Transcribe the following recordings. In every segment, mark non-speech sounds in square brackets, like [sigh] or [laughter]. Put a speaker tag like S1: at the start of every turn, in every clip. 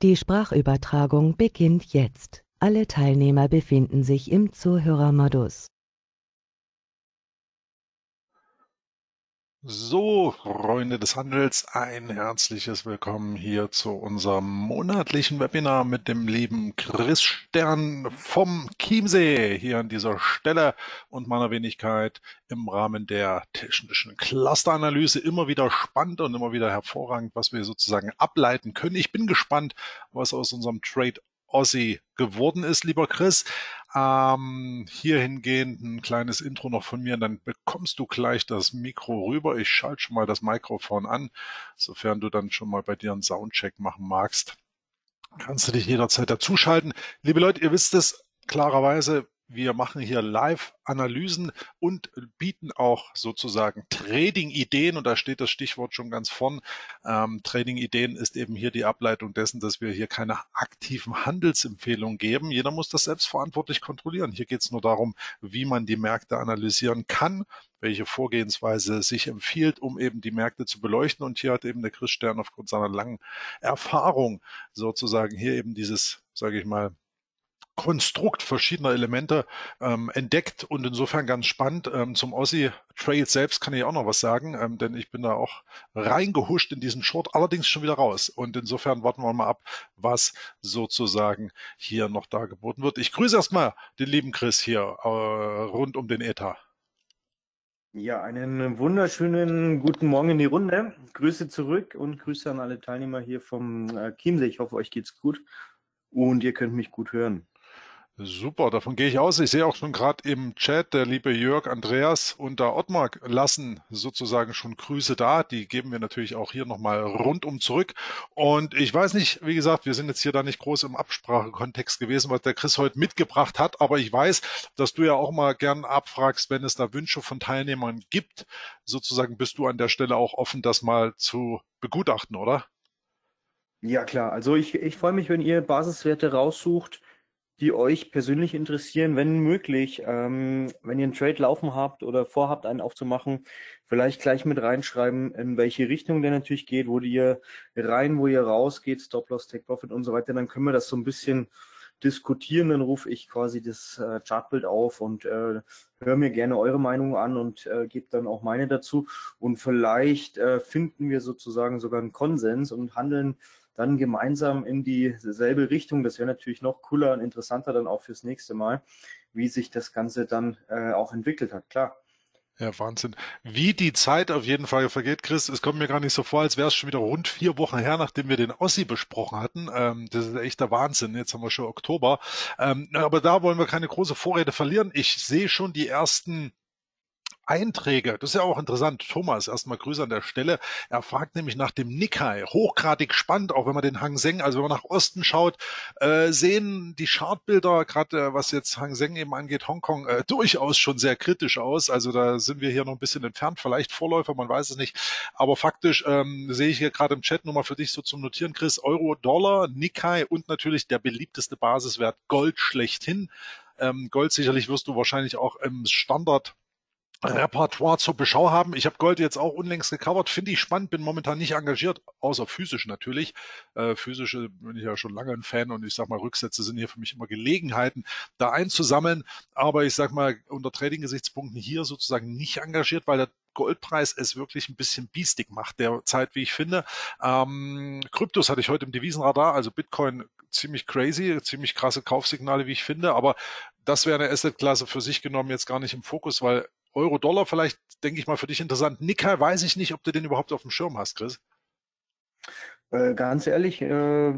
S1: Die Sprachübertragung beginnt jetzt. Alle Teilnehmer befinden sich im Zuhörermodus.
S2: So, Freunde des Handels, ein herzliches Willkommen hier zu unserem monatlichen Webinar mit dem lieben Chris Stern vom Chiemsee hier an dieser Stelle und meiner Wenigkeit im Rahmen der technischen Clusteranalyse immer wieder spannend und immer wieder hervorragend, was wir sozusagen ableiten können. Ich bin gespannt, was aus unserem Trade Aussie geworden ist, lieber Chris. Ähm, hier hingehend ein kleines Intro noch von mir, dann bekommst du gleich das Mikro rüber. Ich schalte schon mal das Mikrofon an, sofern du dann schon mal bei dir einen Soundcheck machen magst. Kannst du dich jederzeit dazuschalten. Liebe Leute, ihr wisst es klarerweise, wir machen hier Live-Analysen und bieten auch sozusagen Trading-Ideen. Und da steht das Stichwort schon ganz vorn. Ähm, Trading-Ideen ist eben hier die Ableitung dessen, dass wir hier keine aktiven Handelsempfehlungen geben. Jeder muss das selbstverantwortlich kontrollieren. Hier geht es nur darum, wie man die Märkte analysieren kann, welche Vorgehensweise sich empfiehlt, um eben die Märkte zu beleuchten. Und hier hat eben der Chris Stern aufgrund seiner langen Erfahrung sozusagen hier eben dieses, sage ich mal, Konstrukt verschiedener Elemente ähm, entdeckt und insofern ganz spannend. Ähm, zum Aussie Trail selbst kann ich auch noch was sagen, ähm, denn ich bin da auch reingehuscht in diesen Short, allerdings schon wieder raus. Und insofern warten wir mal ab, was sozusagen hier noch dargeboten wird. Ich grüße erstmal den lieben Chris hier äh, rund um den Ether.
S3: Ja, einen wunderschönen guten Morgen in die Runde. Grüße zurück und Grüße an alle Teilnehmer hier vom äh, Chiemsee. Ich hoffe, euch geht's gut und ihr könnt mich gut hören.
S2: Super, davon gehe ich aus. Ich sehe auch schon gerade im Chat, der liebe Jörg, Andreas und der Ottmar lassen sozusagen schon Grüße da. Die geben wir natürlich auch hier nochmal rundum zurück. Und ich weiß nicht, wie gesagt, wir sind jetzt hier da nicht groß im Absprachekontext gewesen, was der Chris heute mitgebracht hat. Aber ich weiß, dass du ja auch mal gern abfragst, wenn es da Wünsche von Teilnehmern gibt. Sozusagen bist du an der Stelle auch offen, das mal zu begutachten, oder?
S3: Ja, klar. Also ich, ich freue mich, wenn ihr Basiswerte raussucht die euch persönlich interessieren, wenn möglich, ähm, wenn ihr einen Trade laufen habt oder vorhabt, einen aufzumachen, vielleicht gleich mit reinschreiben, in welche Richtung der natürlich geht, wo ihr rein, wo ihr rausgeht, Stop-Loss, Take-Profit und so weiter, dann können wir das so ein bisschen diskutieren, dann rufe ich quasi das äh, Chartbild auf und äh, höre mir gerne eure Meinung an und äh, gebe dann auch meine dazu. Und vielleicht äh, finden wir sozusagen sogar einen Konsens und handeln dann gemeinsam in dieselbe Richtung. Das wäre natürlich noch cooler und interessanter dann auch fürs nächste Mal, wie sich das Ganze dann äh, auch entwickelt hat. Klar.
S2: Ja, Wahnsinn. Wie die Zeit auf jeden Fall vergeht, Chris, es kommt mir gar nicht so vor, als wäre es schon wieder rund vier Wochen her, nachdem wir den Ossi besprochen hatten. Ähm, das ist echt der Wahnsinn. Jetzt haben wir schon Oktober. Ähm, aber da wollen wir keine große Vorrede verlieren. Ich sehe schon die ersten Einträge. Das ist ja auch interessant. Thomas, erstmal Grüße an der Stelle. Er fragt nämlich nach dem Nikkei. Hochgradig spannend, auch wenn man den Hang Seng, also wenn man nach Osten schaut, äh, sehen die Chartbilder, gerade äh, was jetzt Hang Seng eben angeht, Hongkong, äh, durchaus schon sehr kritisch aus. Also da sind wir hier noch ein bisschen entfernt, vielleicht Vorläufer, man weiß es nicht. Aber faktisch ähm, sehe ich hier gerade im Chat nochmal für dich so zum Notieren, Chris, Euro, Dollar, Nikkei und natürlich der beliebteste Basiswert Gold schlechthin. Ähm, Gold sicherlich wirst du wahrscheinlich auch im Standard Repertoire zur Beschau haben. Ich habe Gold jetzt auch unlängst gecovert, finde ich spannend, bin momentan nicht engagiert, außer physisch natürlich. Äh, physische bin ich ja schon lange ein Fan und ich sag mal, Rücksätze sind hier für mich immer Gelegenheiten, da einzusammeln. Aber ich sag mal, unter Trading-Gesichtspunkten hier sozusagen nicht engagiert, weil der Goldpreis es wirklich ein bisschen biestig macht, derzeit, wie ich finde. Ähm, Kryptos hatte ich heute im Devisenradar, also Bitcoin ziemlich crazy, ziemlich krasse Kaufsignale, wie ich finde, aber das wäre eine Assetklasse für sich genommen jetzt gar nicht im Fokus, weil Euro-Dollar vielleicht, denke ich mal, für dich interessant. Nikkei weiß ich nicht, ob du den überhaupt auf dem Schirm hast, Chris.
S3: Äh, ganz ehrlich, äh,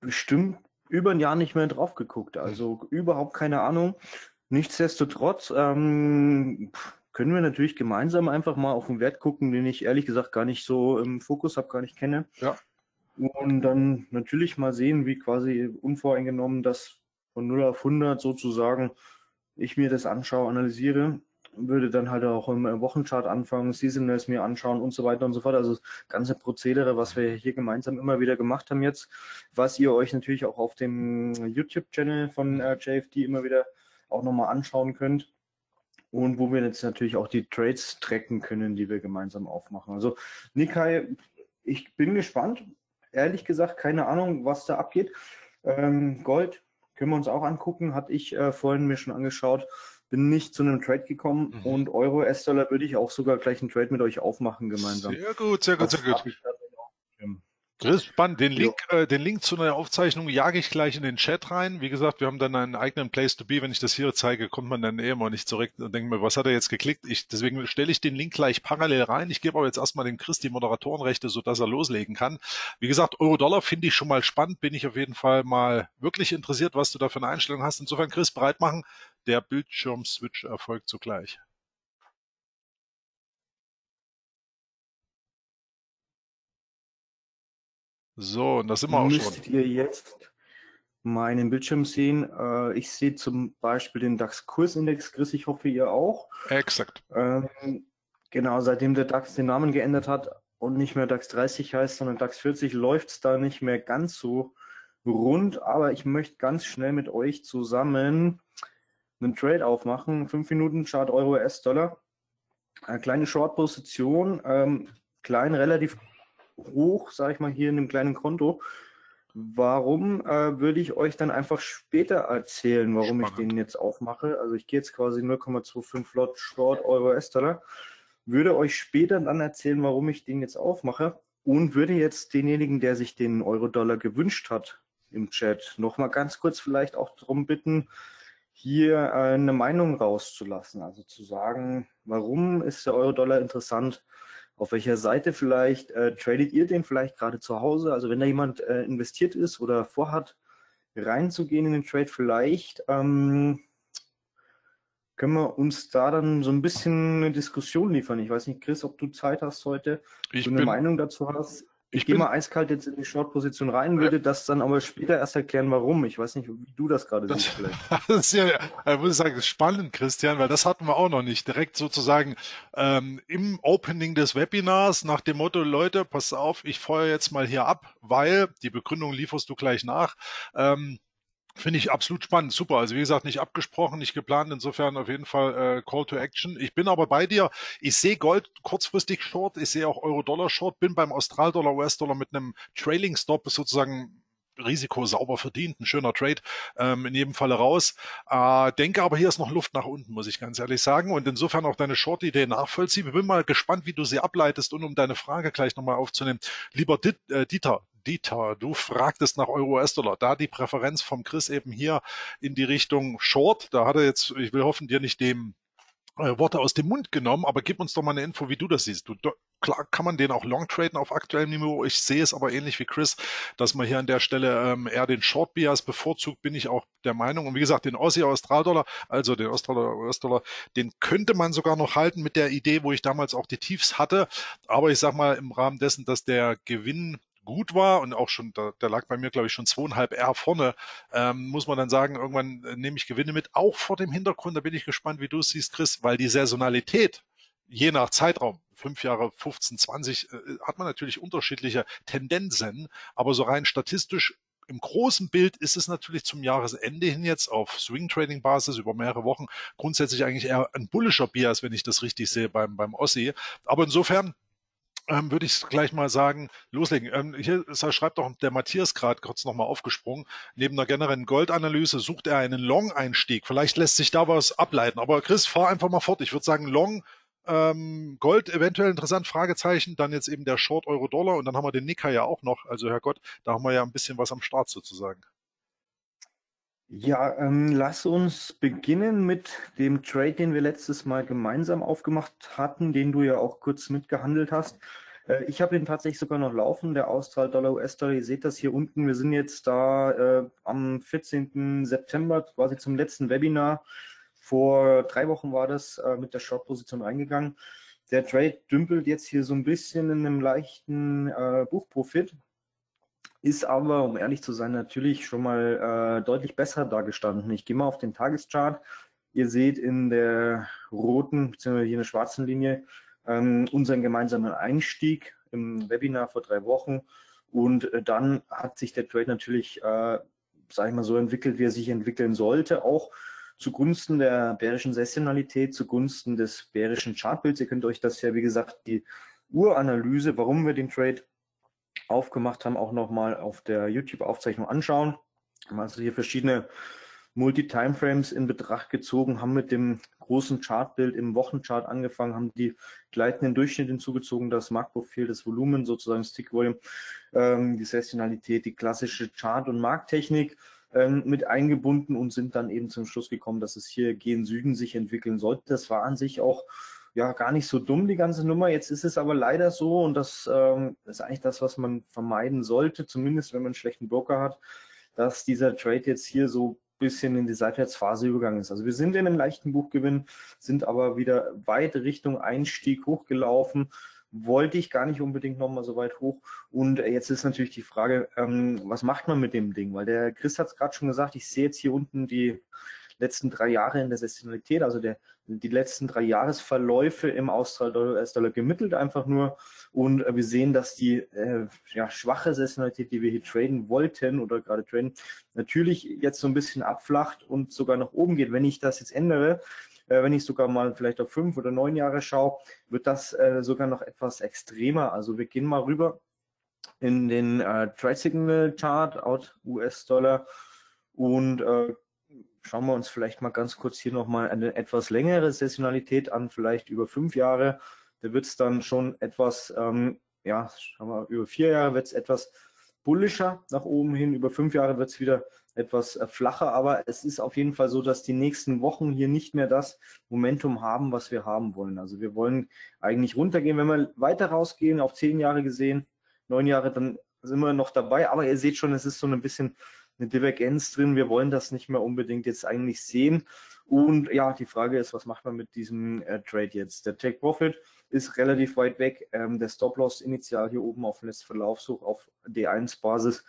S3: bestimmt über ein Jahr nicht mehr drauf geguckt. Also mhm. überhaupt keine Ahnung. Nichtsdestotrotz ähm, können wir natürlich gemeinsam einfach mal auf den Wert gucken, den ich ehrlich gesagt gar nicht so im Fokus habe, gar nicht kenne. Ja. Und dann natürlich mal sehen, wie quasi unvoreingenommen das von 0 auf 100 sozusagen ich mir das anschaue, analysiere würde dann halt auch im Wochenchart anfangen, Seasonals mir anschauen und so weiter und so fort. Also das ganze Prozedere, was wir hier gemeinsam immer wieder gemacht haben jetzt, was ihr euch natürlich auch auf dem YouTube-Channel von äh, JFD immer wieder auch nochmal anschauen könnt. Und wo wir jetzt natürlich auch die Trades tracken können, die wir gemeinsam aufmachen. Also Nikkei, ich bin gespannt. ehrlich gesagt keine Ahnung, was da abgeht. Ähm, Gold können wir uns auch angucken, hatte ich äh, vorhin mir schon angeschaut. Bin nicht zu einem Trade gekommen mhm. und Euro, S-Dollar würde ich auch sogar gleich einen Trade mit euch aufmachen gemeinsam.
S2: Sehr gut, sehr gut, sehr gut. Chris, spannend. Den Link, äh, den Link zu einer Aufzeichnung jage ich gleich in den Chat rein. Wie gesagt, wir haben dann einen eigenen Place to be. Wenn ich das hier zeige, kommt man dann eh immer nicht zurück und denkt mir, was hat er jetzt geklickt? Ich, deswegen stelle ich den Link gleich parallel rein. Ich gebe aber jetzt erstmal dem Chris die Moderatorenrechte, sodass er loslegen kann. Wie gesagt, Euro-Dollar finde ich schon mal spannend. Bin ich auf jeden Fall mal wirklich interessiert, was du da für eine Einstellung hast. Insofern, Chris, bereit machen. Der Bildschirm-Switch erfolgt sogleich. So, und das sind wir auch
S3: Müsstet schon. ihr jetzt meinen Bildschirm sehen. Äh, ich sehe zum Beispiel den DAX-Kursindex, Chris, ich hoffe, ihr auch.
S2: Exakt.
S3: Ähm, genau, seitdem der DAX den Namen geändert hat und nicht mehr DAX 30 heißt, sondern DAX 40, läuft es da nicht mehr ganz so rund. Aber ich möchte ganz schnell mit euch zusammen einen Trade aufmachen. Fünf Minuten Chart Euro US-Dollar. Eine kleine Short-Position, ähm, klein, relativ hoch, sage ich mal, hier in dem kleinen Konto. Warum äh, würde ich euch dann einfach später erzählen, warum Spannend. ich den jetzt aufmache? Also ich gehe jetzt quasi 0,25 Lot Short Euro S-Dollar, würde euch später dann erzählen, warum ich den jetzt aufmache und würde jetzt denjenigen, der sich den Euro-Dollar gewünscht hat im Chat, nochmal ganz kurz vielleicht auch darum bitten, hier äh, eine Meinung rauszulassen. Also zu sagen, warum ist der Euro-Dollar interessant? Auf welcher Seite vielleicht äh, tradet ihr den vielleicht gerade zu Hause? Also wenn da jemand äh, investiert ist oder vorhat, reinzugehen in den Trade, vielleicht ähm, können wir uns da dann so ein bisschen eine Diskussion liefern. Ich weiß nicht, Chris, ob du Zeit hast heute,
S2: ich
S3: du eine Meinung dazu hast. Ich, gehe mal eiskalt jetzt in die Short-Position rein, würde das dann aber später erst erklären, warum. Ich weiß nicht, wie du das gerade siehst vielleicht. [laughs]
S2: das ist ja, ich muss sagen, spannend, Christian, weil das hatten wir auch noch nicht. Direkt sozusagen ähm, im Opening des Webinars nach dem Motto, Leute, pass auf, ich feuer jetzt mal hier ab, weil die Begründung lieferst du gleich nach. Ähm, Finde ich absolut spannend, super. Also wie gesagt, nicht abgesprochen, nicht geplant, insofern auf jeden Fall äh, Call to Action. Ich bin aber bei dir. Ich sehe Gold kurzfristig Short, ich sehe auch Euro-Dollar Short, bin beim Austral-Dollar, US-Dollar mit einem Trailing Stop sozusagen Risiko sauber verdient, ein schöner Trade ähm, in jedem Falle raus. Äh, denke aber, hier ist noch Luft nach unten, muss ich ganz ehrlich sagen. Und insofern auch deine Short-Idee nachvollziehen. Bin mal gespannt, wie du sie ableitest und um deine Frage gleich nochmal aufzunehmen. Lieber äh, Dieter, Dieter, du fragtest nach Euro-US-Dollar. Da die Präferenz vom Chris eben hier in die Richtung Short. Da hat er jetzt, ich will hoffen, dir nicht dem äh, Worte aus dem Mund genommen, aber gib uns doch mal eine Info, wie du das siehst. Du, klar kann man den auch long traden auf aktuellem Niveau. Ich sehe es aber ähnlich wie Chris, dass man hier an der Stelle ähm, eher den Short Bias bevorzugt, bin ich auch der Meinung. Und wie gesagt, den Aussie Australdollar, also den Australdollar, US-Dollar, den könnte man sogar noch halten mit der Idee, wo ich damals auch die Tiefs hatte. Aber ich sag mal im Rahmen dessen, dass der Gewinn gut war und auch schon, da, der lag bei mir, glaube ich, schon zweieinhalb R vorne, ähm, muss man dann sagen, irgendwann äh, nehme ich Gewinne mit, auch vor dem Hintergrund, da bin ich gespannt, wie du es siehst, Chris, weil die Saisonalität, je nach Zeitraum, fünf Jahre, 15, 20, äh, hat man natürlich unterschiedliche Tendenzen, aber so rein statistisch im großen Bild ist es natürlich zum Jahresende hin jetzt auf Swing Trading Basis über mehrere Wochen grundsätzlich eigentlich eher ein bullischer Bias, wenn ich das richtig sehe beim, beim Ossi. Aber insofern ähm, würde ich gleich mal sagen, loslegen. Ähm, hier schreibt doch der Matthias gerade kurz nochmal aufgesprungen. Neben einer generellen Goldanalyse sucht er einen Long-Einstieg. Vielleicht lässt sich da was ableiten. Aber Chris, fahr einfach mal fort. Ich würde sagen, Long, ähm, Gold eventuell interessant, Fragezeichen, dann jetzt eben der Short Euro-Dollar und dann haben wir den Nicker ja auch noch. Also Herrgott, da haben wir ja ein bisschen was am Start sozusagen.
S3: Ja, ähm, lass uns beginnen mit dem Trade, den wir letztes Mal gemeinsam aufgemacht hatten, den du ja auch kurz mitgehandelt hast. Äh, ich habe ihn tatsächlich sogar noch laufen, der Austral Dollar US Dollar. Ihr seht das hier unten. Wir sind jetzt da äh, am 14. September, quasi zum letzten Webinar. Vor drei Wochen war das äh, mit der Short-Position reingegangen. Der Trade dümpelt jetzt hier so ein bisschen in einem leichten äh, Buchprofit ist aber, um ehrlich zu sein, natürlich schon mal äh, deutlich besser dargestanden. Ich gehe mal auf den Tageschart. Ihr seht in der roten bzw. hier in der schwarzen Linie ähm, unseren gemeinsamen Einstieg im Webinar vor drei Wochen. Und äh, dann hat sich der Trade natürlich, äh, sage ich mal, so entwickelt, wie er sich entwickeln sollte, auch zugunsten der bärischen Sessionalität, zugunsten des bärischen Chartbilds. Ihr könnt euch das ja, wie gesagt, die Uranalyse, warum wir den Trade aufgemacht haben, auch nochmal auf der YouTube-Aufzeichnung anschauen. Also hier verschiedene Multi-Timeframes in Betracht gezogen, haben mit dem großen Chartbild im Wochenchart angefangen, haben die gleitenden Durchschnitte hinzugezogen, das Marktprofil, das Volumen, sozusagen Stick Volume, ähm, die Sessionalität, die klassische Chart- und Markttechnik ähm, mit eingebunden und sind dann eben zum Schluss gekommen, dass es hier gen Süden sich entwickeln sollte. Das war an sich auch ja gar nicht so dumm, die ganze Nummer. Jetzt ist es aber leider so, und das ähm, ist eigentlich das, was man vermeiden sollte, zumindest wenn man einen schlechten Broker hat, dass dieser Trade jetzt hier so bisschen in die Seitwärtsphase übergegangen ist. Also wir sind in einem leichten Buchgewinn, sind aber wieder weit Richtung Einstieg hochgelaufen. Wollte ich gar nicht unbedingt nochmal so weit hoch. Und jetzt ist natürlich die Frage, ähm, was macht man mit dem Ding? Weil der Chris hat es gerade schon gesagt, ich sehe jetzt hier unten die letzten drei Jahre in der Saisonalität, also der, die letzten drei Jahresverläufe im Austral-Dollar, US-Dollar gemittelt einfach nur. Und äh, wir sehen, dass die äh, ja, schwache Saisonalität, die wir hier traden wollten oder gerade traden, natürlich jetzt so ein bisschen abflacht und sogar nach oben geht. Wenn ich das jetzt ändere, äh, wenn ich sogar mal vielleicht auf fünf oder neun Jahre schaue, wird das äh, sogar noch etwas extremer. Also wir gehen mal rüber in den äh, Trade Signal Chart, out US-Dollar und äh, schauen wir uns vielleicht mal ganz kurz hier nochmal eine etwas längere Saisonalität an, vielleicht über fünf Jahre. Da wird es dann schon etwas, ähm, ja, schauen wir, über vier Jahre wird es etwas bullischer nach oben hin, über fünf Jahre wird es wieder etwas äh, flacher, aber es ist auf jeden Fall so, dass die nächsten Wochen hier nicht mehr das Momentum haben, was wir haben wollen. Also wir wollen eigentlich runtergehen. Wenn wir weiter rausgehen, auf zehn Jahre gesehen, neun Jahre, dann sind wir noch dabei. Aber ihr seht schon, es ist so ein bisschen eine Divergenz drin. Wir wollen das nicht mehr unbedingt jetzt eigentlich sehen. Und ja, die Frage ist, was macht man mit diesem äh, Trade jetzt? Der Take Profit ist relativ weit weg. Ähm, der Stop Loss initial hier oben auf Verlaufssuch auf D1-Basis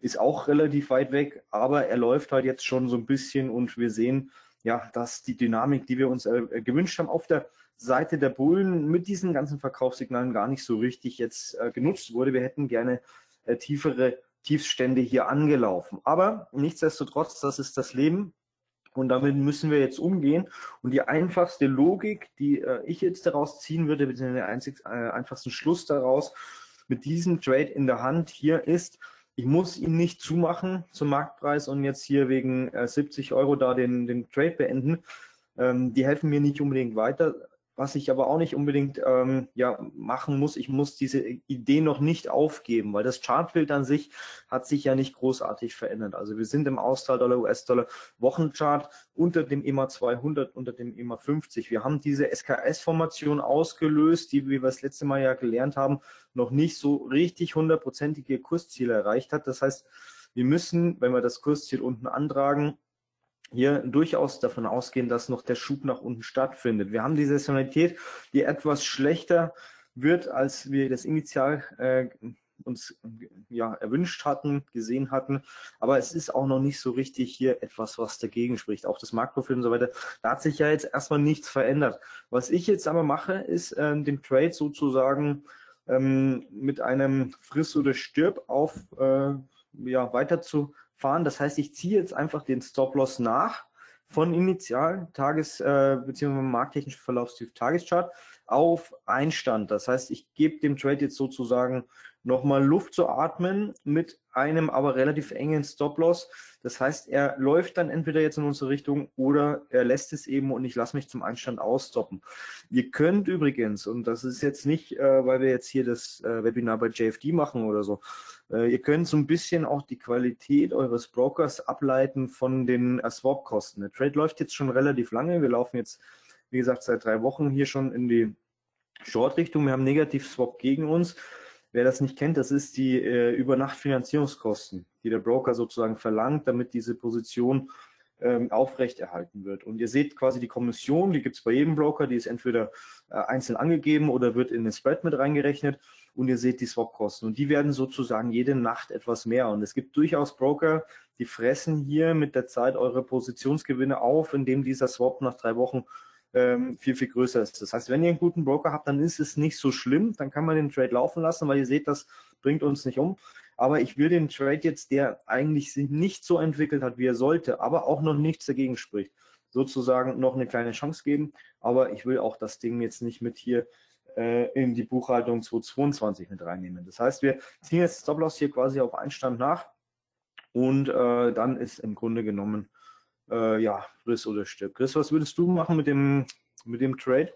S3: ist auch relativ weit weg, aber er läuft halt jetzt schon so ein bisschen und wir sehen, ja, dass die Dynamik, die wir uns äh, gewünscht haben, auf der Seite der Bullen mit diesen ganzen Verkaufssignalen gar nicht so richtig jetzt äh, genutzt wurde. Wir hätten gerne äh, tiefere Tiefstände hier angelaufen. Aber nichtsdestotrotz, das ist das Leben. Und damit müssen wir jetzt umgehen. Und die einfachste Logik, die äh, ich jetzt daraus ziehen würde, beziehungsweise den einzig, äh, einfachsten Schluss daraus, mit diesem Trade in der Hand hier ist, ich muss ihn nicht zumachen zum Marktpreis und jetzt hier wegen äh, 70 Euro da den, den Trade beenden. Ähm, die helfen mir nicht unbedingt weiter, was ich aber auch nicht unbedingt ähm, ja, machen muss, ich muss diese Idee noch nicht aufgeben, weil das Chartbild an sich hat sich ja nicht großartig verändert. Also wir sind im Austral-Dollar, US-Dollar Wochenchart unter dem EMA 200, unter dem EMA 50. Wir haben diese SKS-Formation ausgelöst, die, wie wir das letzte Mal ja gelernt haben, noch nicht so richtig hundertprozentige Kursziele erreicht hat. Das heißt, wir müssen, wenn wir das Kursziel unten antragen, hier durchaus davon ausgehen, dass noch der Schub nach unten stattfindet. Wir haben die Saisonalität, die etwas schlechter wird, als wir das initial äh, uns ja, erwünscht hatten, gesehen hatten. Aber es ist auch noch nicht so richtig hier etwas, was dagegen spricht. Auch das Makroprofil und so weiter. Da hat sich ja jetzt erstmal nichts verändert. Was ich jetzt aber mache, ist äh, den Trade sozusagen ähm, mit einem Friss oder Stirb auf äh, ja, weiter zu fahren. Das heißt, ich ziehe jetzt einfach den Stop-Loss nach von initial Tages- äh, bzw. markttechnischen Verlaufstyp Tageschart auf Einstand. Das heißt, ich gebe dem Trade jetzt sozusagen nochmal Luft zu atmen mit einem aber relativ engen Stop-Loss. Das heißt, er läuft dann entweder jetzt in unsere Richtung oder er lässt es eben und ich lasse mich zum Einstand ausstoppen. Ihr könnt übrigens, und das ist jetzt nicht, äh, weil wir jetzt hier das äh, Webinar bei JFD machen oder so, äh, ihr könnt so ein bisschen auch die Qualität eures Brokers ableiten von den äh, Swap-Kosten. Der Trade läuft jetzt schon relativ lange. Wir laufen jetzt, wie gesagt, seit drei Wochen hier schon in die Short-Richtung. Wir haben Negativ-Swap gegen uns. Wer das nicht kennt, das ist die äh, Übernacht-Finanzierungskosten, die der Broker sozusagen verlangt, damit diese Position ähm, aufrechterhalten wird. Und ihr seht quasi die Kommission, die gibt es bei jedem Broker, die ist entweder äh, einzeln angegeben oder wird in den Spread mit reingerechnet und ihr seht die Swap-Kosten. Und die werden sozusagen jede Nacht etwas mehr. Und es gibt durchaus Broker, die fressen hier mit der Zeit eure Positionsgewinne auf, indem dieser Swap nach drei Wochen ähm, viel, viel größer ist. Das heißt, wenn ihr einen guten Broker habt, dann ist es nicht so schlimm, dann kann man den Trade laufen lassen, weil ihr seht, das bringt uns nicht um. Aber ich will den Trade jetzt, der eigentlich sich nicht so entwickelt hat, wie er sollte, aber auch noch nichts dagegen spricht, sozusagen noch eine kleine Chance geben. Aber ich will auch das Ding jetzt nicht mit hier äh, in die Buchhaltung 2022 mit reinnehmen. Das heißt, wir ziehen jetzt Stop-Loss hier quasi auf Einstand nach und äh, dann ist im Grunde genommen äh, ja Riss oder Stück. Chris, was würdest du machen mit dem, mit dem Trade?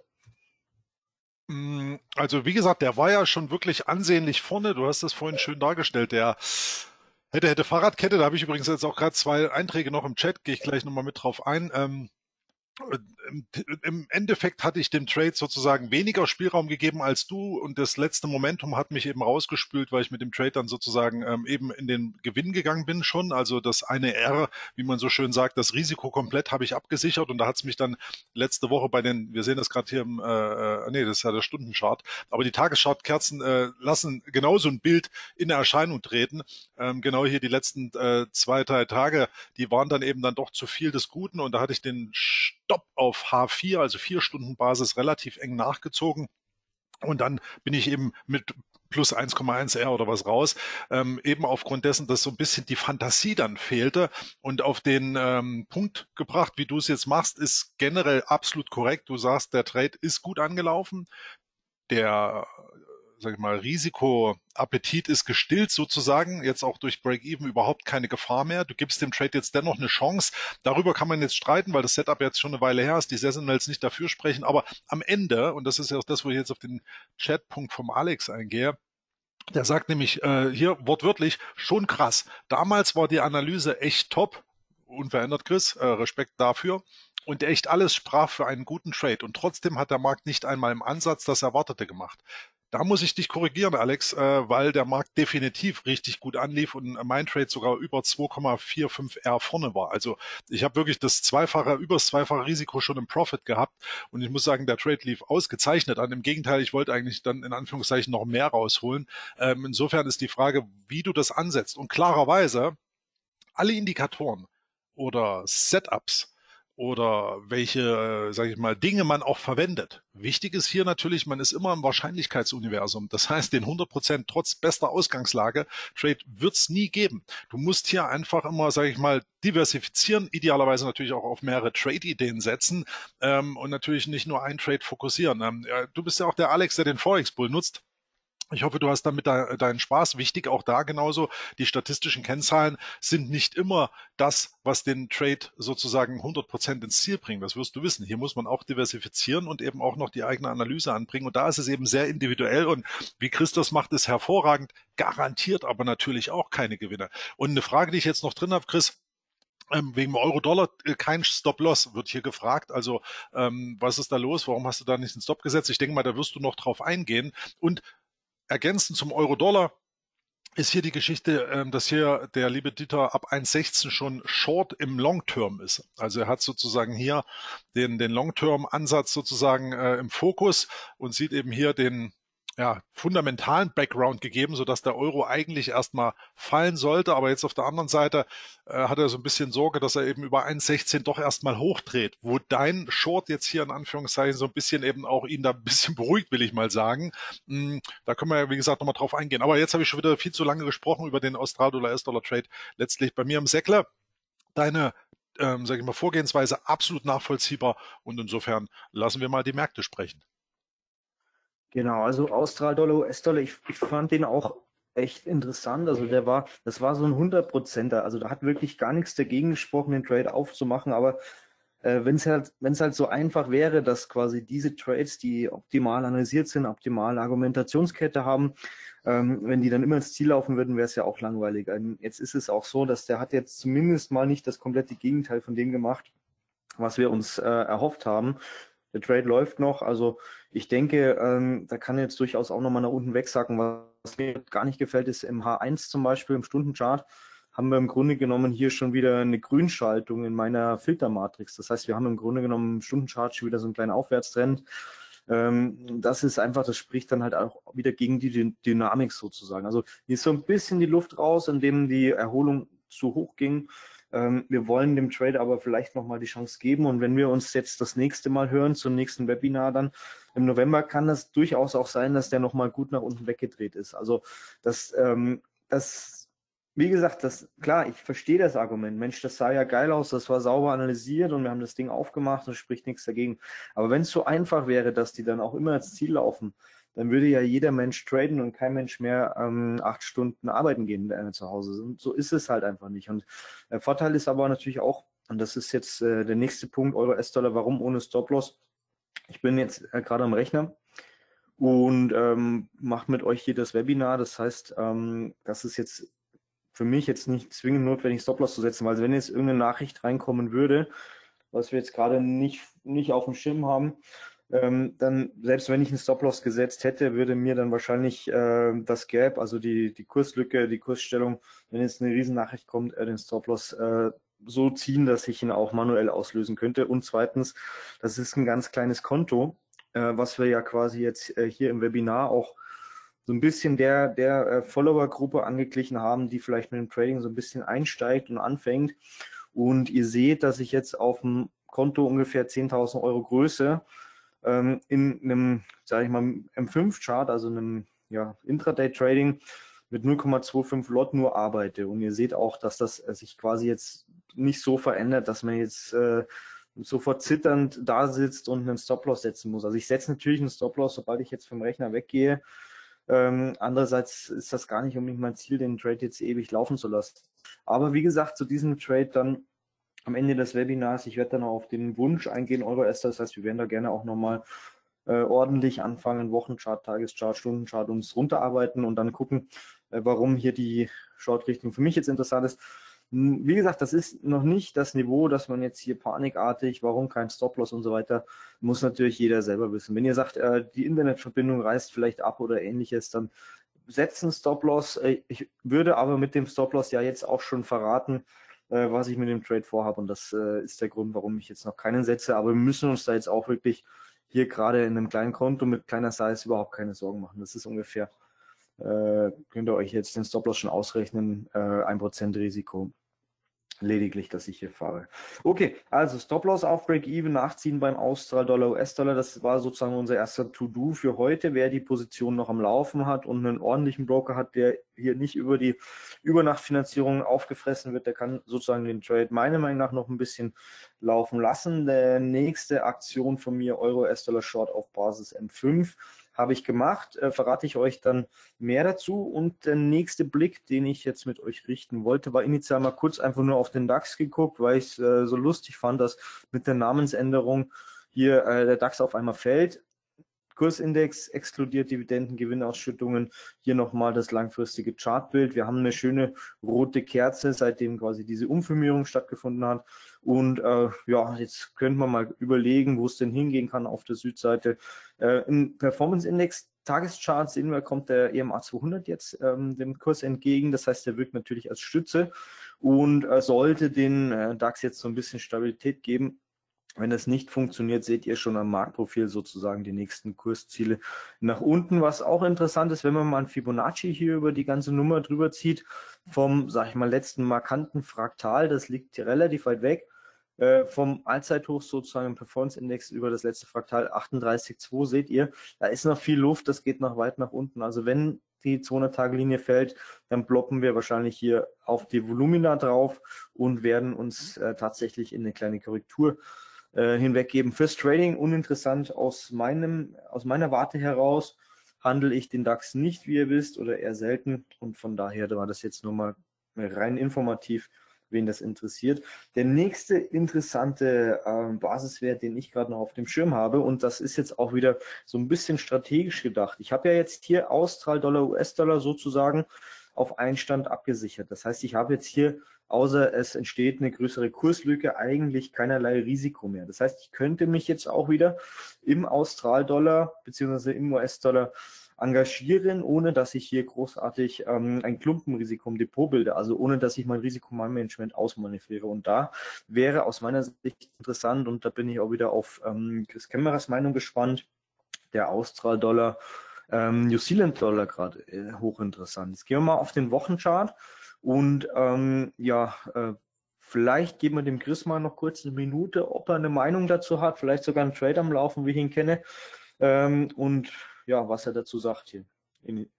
S2: Mm, also wie gesagt, der war ja schon wirklich ansehnlich vorne. Du hast das vorhin schön dargestellt. Der hätte, hätte Fahrradkette, da habe ich übrigens jetzt auch gerade zwei Einträge noch im Chat, gehe ich gleich nochmal mit drauf ein. Ähm, im Endeffekt hatte ich dem Trade sozusagen weniger Spielraum gegeben als du und das letzte Momentum hat mich eben rausgespült, weil ich mit dem Trade dann sozusagen ähm, eben in den Gewinn gegangen bin schon. Also das eine R, wie man so schön sagt, das Risiko komplett habe ich abgesichert und da hat es mich dann letzte Woche bei den, wir sehen das gerade hier im, äh, äh, nee, das ist ja der Stundenchart, aber die Tageschartkerzen äh, lassen genauso ein Bild in Erscheinung treten. Ähm, genau hier die letzten äh, zwei, drei Tage, die waren dann eben dann doch zu viel des Guten und da hatte ich den Stopp auf H4, also vier Stunden Basis, relativ eng nachgezogen. Und dann bin ich eben mit plus 1,1 R oder was raus, ähm, eben aufgrund dessen, dass so ein bisschen die Fantasie dann fehlte und auf den ähm, Punkt gebracht, wie du es jetzt machst, ist generell absolut korrekt. Du sagst, der Trade ist gut angelaufen. Der sag ich mal, Risikoappetit ist gestillt sozusagen, jetzt auch durch Break-Even überhaupt keine Gefahr mehr. Du gibst dem Trade jetzt dennoch eine Chance. Darüber kann man jetzt streiten, weil das Setup jetzt schon eine Weile her ist, die Sentinels nicht dafür sprechen, aber am Ende, und das ist ja auch das, wo ich jetzt auf den Chatpunkt vom Alex eingehe, der sagt nämlich äh, hier wortwörtlich, schon krass. Damals war die Analyse echt top, unverändert, Chris, äh, Respekt dafür und echt alles sprach für einen guten Trade. Und trotzdem hat der Markt nicht einmal im Ansatz das Erwartete gemacht. Da muss ich dich korrigieren, Alex, äh, weil der Markt definitiv richtig gut anlief und mein Trade sogar über 2,45 R vorne war. Also ich habe wirklich das zweifache, über das zweifache Risiko schon im Profit gehabt und ich muss sagen, der Trade lief ausgezeichnet an. Im Gegenteil, ich wollte eigentlich dann in Anführungszeichen noch mehr rausholen. Ähm, insofern ist die Frage, wie du das ansetzt. Und klarerweise, alle Indikatoren oder Setups, oder welche, äh, sage ich mal, Dinge man auch verwendet. Wichtig ist hier natürlich, man ist immer im Wahrscheinlichkeitsuniversum. Das heißt, den 100 Prozent trotz bester Ausgangslage Trade wird's nie geben. Du musst hier einfach immer, sage ich mal, diversifizieren, idealerweise natürlich auch auf mehrere Trade-Ideen setzen ähm, und natürlich nicht nur ein Trade fokussieren. Ähm, du bist ja auch der Alex, der den Forex Bull nutzt. Ich hoffe, du hast damit de deinen Spaß. Wichtig auch da genauso, die statistischen Kennzahlen sind nicht immer das, was den Trade sozusagen 100 Prozent ins Ziel bringt. Das wirst du wissen. Hier muss man auch diversifizieren und eben auch noch die eigene Analyse anbringen. Und da ist es eben sehr individuell. Und wie Christus macht, ist hervorragend, garantiert aber natürlich auch keine Gewinne. Und eine Frage, die ich jetzt noch drin habe, Chris, ähm, wegen Euro-Dollar äh, kein Stop-Loss wird hier gefragt. Also ähm, was ist da los? Warum hast du da nicht einen Stop gesetzt? Ich denke mal, da wirst du noch drauf eingehen. Und ergänzend zum Euro-Dollar ist hier die Geschichte, ähm, dass hier der liebe Dieter ab 1,16 schon short im Long-Term ist. Also er hat sozusagen hier den, den Long-Term-Ansatz sozusagen äh, im Fokus und sieht eben hier den, ja, fundamentalen Background gegeben, so dass der Euro eigentlich erstmal fallen sollte. Aber jetzt auf der anderen Seite äh, hat er so ein bisschen Sorge, dass er eben über 1,16 doch erstmal hochdreht, wo dein Short jetzt hier in Anführungszeichen so ein bisschen eben auch ihn da ein bisschen [laughs] beruhigt, will ich mal sagen. Hm, da können wir ja, wie gesagt, nochmal drauf eingehen. Aber jetzt habe ich schon wieder viel zu lange gesprochen über den Austral-Dollar-S-Dollar-Trade. Letztlich bei mir im Säckler. Deine ähm, sage ich mal, Vorgehensweise absolut nachvollziehbar und insofern lassen wir mal die Märkte sprechen.
S3: Genau, also Austral-Dollar, US-Dollar, ich, ich fand den auch echt interessant. Also der war, das war so ein 100%er. Also da hat wirklich gar nichts dagegen gesprochen, den Trade aufzumachen. Aber äh, wenn es halt, wenn es halt so einfach wäre, dass quasi diese Trades, die optimal analysiert sind, optimale Argumentationskette haben, ähm, wenn die dann immer ins Ziel laufen würden, wäre es ja auch langweilig. Ähm, jetzt ist es auch so, dass der hat jetzt zumindest mal nicht das komplette Gegenteil von dem gemacht, was wir uns äh, erhofft haben. Der Trade läuft noch. Also ich denke, ähm, da kann jetzt durchaus auch nochmal nach unten wegsacken. Was mir gar nicht gefällt, ist im H1 zum Beispiel, im Stundenchart, haben wir im Grunde genommen hier schon wieder eine Grünschaltung in meiner Filtermatrix. Das heißt, wir haben im Grunde genommen im Stundenchart schon wieder so einen kleinen Aufwärtstrend. Ähm, das ist einfach, das spricht dann halt auch wieder gegen die Dynamik sozusagen. Also hier ist so ein bisschen die Luft raus, indem die Erholung zu hoch ging. Ähm, wir wollen dem Trader aber vielleicht nochmal die Chance geben. Und wenn wir uns jetzt das nächste Mal hören, zum nächsten Webinar dann im November, kann das durchaus auch sein, dass der nochmal gut nach unten weggedreht ist. Also das, ähm, das, wie gesagt, das, klar, ich verstehe das Argument. Mensch, das sah ja geil aus, das war sauber analysiert und wir haben das Ding aufgemacht und spricht nichts dagegen. Aber wenn es so einfach wäre, dass die dann auch immer ins Ziel laufen, dann würde ja jeder Mensch traden und kein Mensch mehr ähm, acht Stunden arbeiten gehen, wenn er zu Hause sind. So ist es halt einfach nicht. Und der Vorteil ist aber natürlich auch, und das ist jetzt äh, der nächste Punkt, Euro S-Dollar, warum ohne Stop-Loss? Ich bin jetzt äh, gerade am Rechner und ähm, mache mit euch hier das Webinar. Das heißt, ähm, das ist jetzt für mich jetzt nicht zwingend notwendig, Stop-Loss zu setzen, weil wenn jetzt irgendeine Nachricht reinkommen würde, was wir jetzt gerade nicht, nicht auf dem Schirm haben, ähm, dann, selbst wenn ich einen Stop-Loss gesetzt hätte, würde mir dann wahrscheinlich äh, das Gap, also die, die Kurslücke, die Kursstellung, wenn jetzt eine Riesennachricht kommt, äh, den Stop-Loss äh, so ziehen, dass ich ihn auch manuell auslösen könnte. Und zweitens, das ist ein ganz kleines Konto, äh, was wir ja quasi jetzt äh, hier im Webinar auch so ein bisschen der, der äh, Follower-Gruppe angeglichen haben, die vielleicht mit dem Trading so ein bisschen einsteigt und anfängt. Und ihr seht, dass ich jetzt auf dem Konto ungefähr 10.000 Euro Größe ähm, in einem, sage ich mal, M5-Chart, also einem ja, Intraday-Trading mit 0,25 Lot nur arbeite. Und ihr seht auch, dass das äh, sich quasi jetzt nicht so verändert, dass man jetzt äh, sofort zitternd da sitzt und einen Stop-Loss setzen muss. Also ich setze natürlich einen Stop-Loss, sobald ich jetzt vom Rechner weggehe. Ähm, andererseits ist das gar nicht unbedingt mein Ziel, den Trade jetzt ewig laufen zu lassen. Aber wie gesagt, zu diesem Trade dann am Ende des Webinars. Ich werde dann auch auf den Wunsch eingehen, Euro Esther. Das heißt, wir werden da gerne auch nochmal äh, ordentlich anfangen, Wochenchart, Tageschart, Stundenchart uns runterarbeiten und dann gucken, äh, warum hier die Short-Richtung für mich jetzt interessant ist. Hm, wie gesagt, das ist noch nicht das Niveau, dass man jetzt hier panikartig, warum kein Stop-Loss und so weiter, muss natürlich jeder selber wissen. Wenn ihr sagt, äh, die Internetverbindung reißt vielleicht ab oder ähnliches, dann setzen Stop-Loss. Äh, ich würde aber mit dem Stop-Loss ja jetzt auch schon verraten, äh, was ich mit dem Trade vorhabe. Und das äh, ist der Grund, warum ich jetzt noch keinen setze. Aber wir müssen uns da jetzt auch wirklich hier gerade in einem kleinen Konto mit kleiner Size überhaupt keine Sorgen machen. Das ist ungefähr, äh, könnt ihr euch jetzt den Stop-Loss schon ausrechnen, äh, 1% Risiko lediglich, dass ich hier fahre. Okay, also Stop-Loss auf Break-Even, nachziehen beim Austral-Dollar, US-Dollar, das war sozusagen unser erster To-Do für heute. Wer die Position noch am Laufen hat und einen ordentlichen Broker hat, der hier nicht über die Übernachtfinanzierung aufgefressen wird, der kann sozusagen den Trade meiner Meinung nach noch ein bisschen laufen lassen. Der nächste Aktion von mir, Euro-US-Dollar Short auf Basis M5 habe ich gemacht, äh, verrate ich euch dann mehr dazu. Und der nächste Blick, den ich jetzt mit euch richten wollte, war initial mal kurz einfach nur auf den DAX geguckt, weil ich es äh, so lustig fand, dass mit der Namensänderung hier äh, der DAX auf einmal fällt. Kursindex exkludiert Dividenden, Gewinnausschüttungen. Hier nochmal das langfristige Chartbild. Wir haben eine schöne rote Kerze, seitdem quasi diese Umfirmierung stattgefunden hat. Und äh, ja, jetzt könnte man mal überlegen, wo es denn hingehen kann auf der Südseite. Äh, Im Performance Index Tageschart sehen wir, kommt der EMA 200 jetzt ähm, dem Kurs entgegen. Das heißt, der wirkt natürlich als Stütze und äh, sollte den äh, DAX jetzt so ein bisschen Stabilität geben. Wenn das nicht funktioniert, seht ihr schon am Marktprofil sozusagen die nächsten Kursziele nach unten. Was auch interessant ist, wenn man mal ein Fibonacci hier über die ganze Nummer drüber zieht, vom, sag ich mal, letzten markanten Fraktal, das liegt relativ weit weg, äh, vom Allzeithoch sozusagen im Performance-Index über das letzte Fraktal 38,2 seht ihr, da ist noch viel Luft, das geht noch weit nach unten. Also wenn die 200-Tage-Linie fällt, dann ploppen wir wahrscheinlich hier auf die Volumina drauf und werden uns äh, tatsächlich in eine kleine Korrektur äh, hinweggeben. Fürs Trading uninteressant aus meinem, aus meiner Warte heraus handle ich den DAX nicht, wie ihr wisst, oder eher selten. Und von daher war das jetzt nur mal rein informativ, wen das interessiert. Der nächste interessante äh, Basiswert, den ich gerade noch auf dem Schirm habe, und das ist jetzt auch wieder so ein bisschen strategisch gedacht. Ich habe ja jetzt hier Austral-Dollar, US-Dollar sozusagen auf Einstand abgesichert. Das heißt, ich habe jetzt hier außer es entsteht eine größere Kurslücke, eigentlich keinerlei Risiko mehr. Das heißt, ich könnte mich jetzt auch wieder im Australdollar beziehungsweise im US-Dollar engagieren, ohne dass ich hier großartig ähm, ein Klumpenrisiko im Depot bilde, also ohne dass ich mein Risikomanagement ausmanövriere. Und da wäre aus meiner Sicht interessant, und da bin ich auch wieder auf ähm, Chris Kämmerers Meinung gespannt, der Austral-Dollar, ähm, New Zealand-Dollar gerade äh, hochinteressant. Jetzt gehen wir mal auf den Wochenchart. Und ähm, ja, äh, vielleicht geben wir dem Chris mal noch kurz eine Minute, ob er eine Meinung dazu hat, vielleicht sogar einen Trade am Laufen, wie ich ihn kenne. Ähm, und ja, was er dazu sagt hier. In,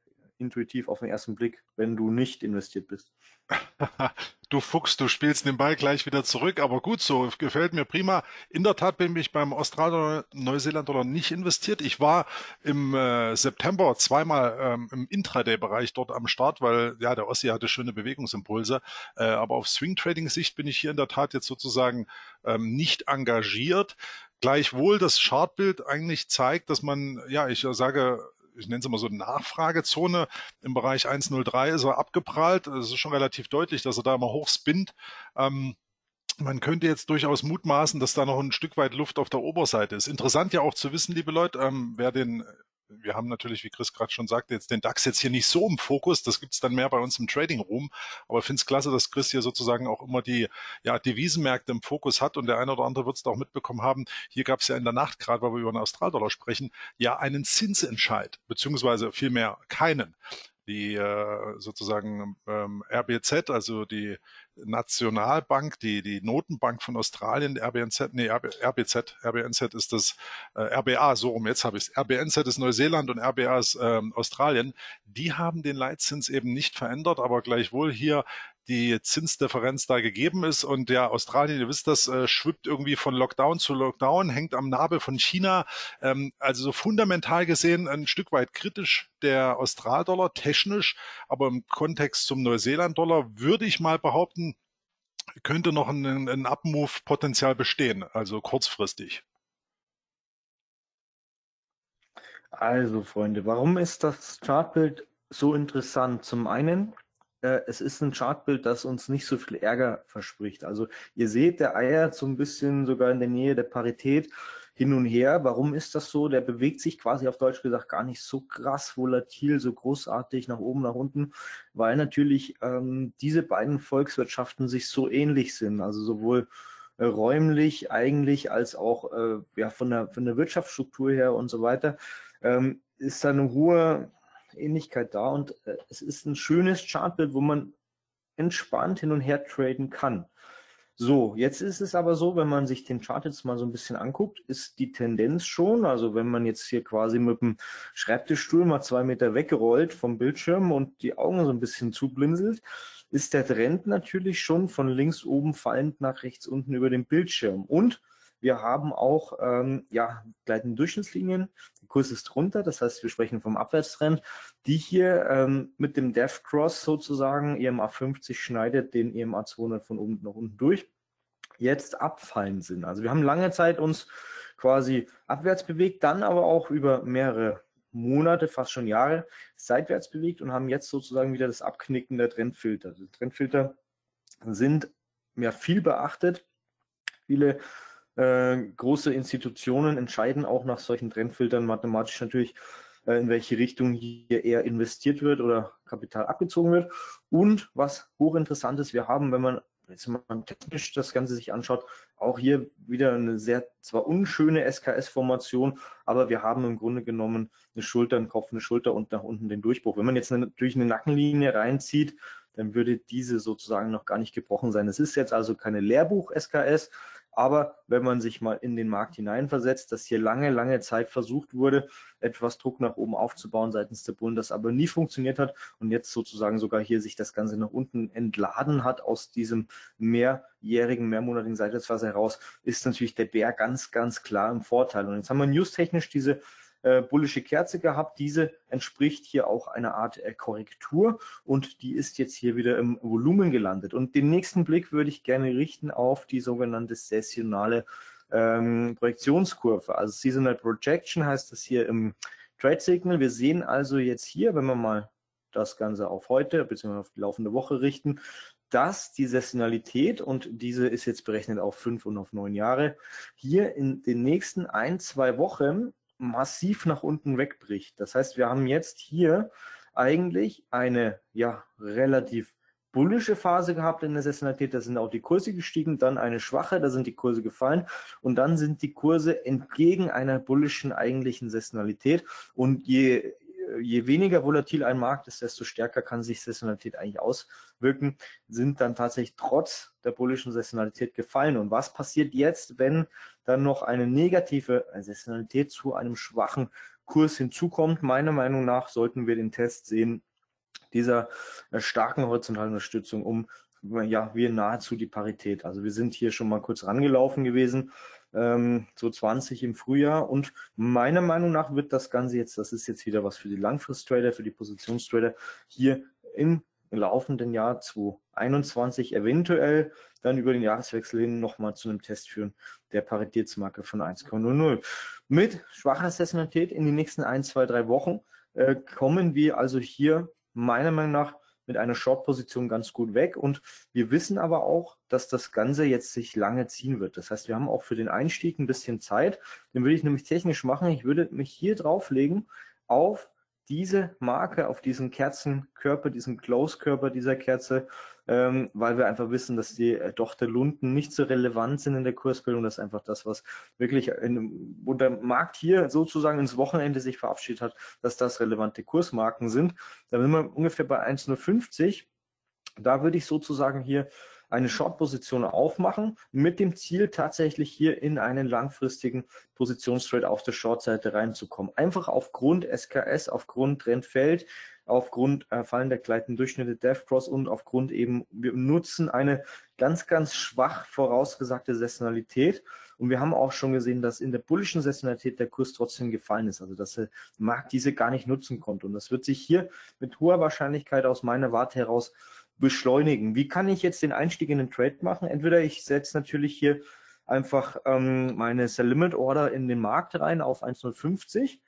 S3: intuitiv auf den ersten Blick, wenn du nicht investiert bist. [laughs]
S2: Du Fuchs, du spielst den Ball gleich wieder zurück, aber gut so, gefällt mir prima. In der Tat bin ich beim Australier Neuseeland oder nicht investiert. Ich war im äh, September zweimal ähm, im Intraday-Bereich dort am Start, weil ja der Ossi hatte schöne Bewegungsimpulse. Äh, aber auf Swing Trading Sicht bin ich hier in der Tat jetzt sozusagen ähm, nicht engagiert. Gleichwohl das Chartbild eigentlich zeigt, dass man, ja, ich sage, ich nenne es immer so Nachfragezone im Bereich 103 ist er abgeprallt. Es ist schon relativ deutlich, dass er da immer hoch spinnt. Ähm, man könnte jetzt durchaus mutmaßen, dass da noch ein Stück weit Luft auf der Oberseite ist. Interessant ja auch zu wissen, liebe Leute, ähm, wer den wir haben natürlich, wie Chris gerade schon sagte, jetzt den DAX jetzt hier nicht so im Fokus. Das gibt's dann mehr bei uns im Trading Room. Aber ich finde es klasse, dass Chris hier sozusagen auch immer die ja, Devisenmärkte im Fokus hat. Und der eine oder andere wird es auch mitbekommen haben. Hier gab es ja in der Nacht, gerade weil wir über den Australdollar sprechen, ja einen Zinsentscheid, beziehungsweise vielmehr keinen die äh, sozusagen ähm, RBZ, also die Nationalbank, die, die Notenbank von Australien, RBNZ, nee, RB, RBZ, RBNZ ist das, äh, RBA, so rum, jetzt habe ich es. RBNZ ist Neuseeland und RBA ist ähm, Australien. Die haben den Leitzins eben nicht verändert, aber gleichwohl hier die Zinsdifferenz da gegeben ist. Und ja, Australien, ihr wisst das, äh, schwippt irgendwie von Lockdown zu Lockdown, hängt am Nabel von China. Ähm, also so fundamental gesehen ein Stück weit kritisch der Australdollar, technisch, aber im Kontext zum Neuseeland-Dollar würde ich mal behaupten, könnte noch ein, ein Up-Move-Potenzial bestehen, also kurzfristig.
S3: Also, Freunde, warum ist das Chartbild so interessant? Zum einen, äh, es ist ein Chartbild, das uns nicht so viel Ärger verspricht. Also ihr seht, der eiert so ein bisschen sogar in der Nähe der Parität hin und her. Warum ist das so? Der bewegt sich quasi auf Deutsch gesagt gar nicht so krass volatil, so großartig nach oben, nach unten, weil natürlich ähm, diese beiden Volkswirtschaften sich so ähnlich sind. Also sowohl äh, räumlich eigentlich als auch äh, ja, von, der, von der Wirtschaftsstruktur her und so weiter, ähm, ist da eine hohe Ähnlichkeit da und äh, es ist ein schönes Chartbild, wo man entspannt hin und her traden kann. So, jetzt ist es aber so, wenn man sich den Chart jetzt mal so ein bisschen anguckt, ist die Tendenz schon, also wenn man jetzt hier quasi mit dem Schreibtischstuhl mal zwei Meter weggerollt vom Bildschirm und die Augen so ein bisschen zublinzelt, ist der Trend natürlich schon von links oben fallend nach rechts unten über dem Bildschirm. Und wir haben auch ähm, ja, gleitende Durchschnittslinien. Der Kurs ist runter, das heißt, wir sprechen vom Abwärtstrend, die hier ähm, mit dem Death Cross sozusagen EMA 50 schneidet den EMA 200 von oben nach unten durch, jetzt abfallen sind. Also wir haben lange Zeit uns quasi abwärts bewegt, dann aber auch über mehrere Monate, fast schon Jahre seitwärts bewegt und haben jetzt sozusagen wieder das Abknicken der Trendfilter. Die Trendfilter sind ja viel beachtet. Viele äh, große Institutionen entscheiden auch nach solchen Trendfiltern mathematisch natürlich, äh, in welche Richtung hier eher investiert wird oder Kapital abgezogen wird. Und was hochinteressant ist, wir haben, wenn man jetzt mal technisch das Ganze sich anschaut, auch hier wieder eine sehr, zwar unschöne SKS-Formation, aber wir haben im Grunde genommen eine Schulter, einen Kopf, eine Schulter und nach unten den Durchbruch. Wenn man jetzt natürlich eine Nackenlinie reinzieht, dann würde diese sozusagen noch gar nicht gebrochen sein. Es ist jetzt also keine Lehrbuch-SKS, aber wenn man sich mal in den Markt hineinversetzt, dass hier lange, lange Zeit versucht wurde, etwas Druck nach oben aufzubauen seitens der Bullen, das aber nie funktioniert hat und jetzt sozusagen sogar hier sich das Ganze nach unten entladen hat aus diesem mehrjährigen, mehrmonatigen Seitwärtsphase heraus, ist natürlich der Bär ganz, ganz klar im Vorteil. Und jetzt haben wir newstechnisch diese äh, bullische Kerze gehabt. Diese entspricht hier auch einer Art äh, Korrektur und die ist jetzt hier wieder im Volumen gelandet. Und den nächsten Blick würde ich gerne richten auf die sogenannte saisonale ähm, Projektionskurve. Also Seasonal Projection heißt das hier im Trade Signal. Wir sehen also jetzt hier, wenn wir mal das Ganze auf heute bzw. auf die laufende Woche richten, dass die Saisonalität, und diese ist jetzt berechnet auf fünf und auf neun Jahre, hier in den nächsten ein, zwei Wochen massiv nach unten wegbricht. Das heißt, wir haben jetzt hier eigentlich eine ja relativ bullische Phase gehabt in der Saisonalität, da sind auch die Kurse gestiegen, dann eine schwache, da sind die Kurse gefallen und dann sind die Kurse entgegen einer bullischen eigentlichen Saisonalität und je je weniger volatil ein Markt ist, desto stärker kann sich Saisonalität eigentlich auswirken, sind dann tatsächlich trotz der bullischen Saisonalität gefallen. Und was passiert jetzt, wenn dann noch eine negative Saisonalität zu einem schwachen Kurs hinzukommt? Meiner Meinung nach sollten wir den Test sehen dieser äh, starken horizontalen Unterstützung um ja, wir nahezu die Parität. Also wir sind hier schon mal kurz rangelaufen gewesen, ähm, so 20 im Frühjahr. Und meiner Meinung nach wird das Ganze jetzt, das ist jetzt wieder was für die Langfrist-Trader, für die Positionstrader, hier im laufenden Jahr 2021 eventuell dann über den Jahreswechsel hin nochmal zu einem Test führen der Paritätsmarke von 1,00. Mit schwacher Saisonalität in den nächsten ein, zwei, drei Wochen äh, kommen wir also hier meiner Meinung nach mit einer Short-Position ganz gut weg. Und wir wissen aber auch, dass das Ganze jetzt sich lange ziehen wird. Das heißt, wir haben auch für den Einstieg ein bisschen Zeit. Den würde ich nämlich technisch machen. Ich würde mich hier drauflegen auf diese Marke, auf diesen Kerzenkörper, diesen Close-Körper dieser Kerze, ähm, weil wir einfach wissen, dass die äh, Tochterlunden nicht so relevant sind in der Kursbildung. Das ist einfach das, was wirklich, in, wo der Markt hier sozusagen ins Wochenende sich verabschiedet hat, dass das relevante Kursmarken sind. Da sind wir ungefähr bei 1,050. Da würde ich sozusagen hier eine Short-Position aufmachen, mit dem Ziel tatsächlich hier in einen langfristigen Positionstrade auf der Short-Seite reinzukommen. Einfach aufgrund SKS, aufgrund Trendfeld, aufgrund äh, fallender gleitenden Durchschnitte Death Cross und aufgrund eben, wir nutzen eine ganz, ganz schwach vorausgesagte Saisonalität. Und wir haben auch schon gesehen, dass in der bullischen Saisonalität der Kurs trotzdem gefallen ist, also dass der Markt diese gar nicht nutzen konnte. Und das wird sich hier mit hoher Wahrscheinlichkeit aus meiner Warte heraus beschleunigen. Wie kann ich jetzt den Einstieg in den Trade machen? Entweder ich setze natürlich hier einfach ähm, meine Sell Limit Order in den Markt rein auf 1,050,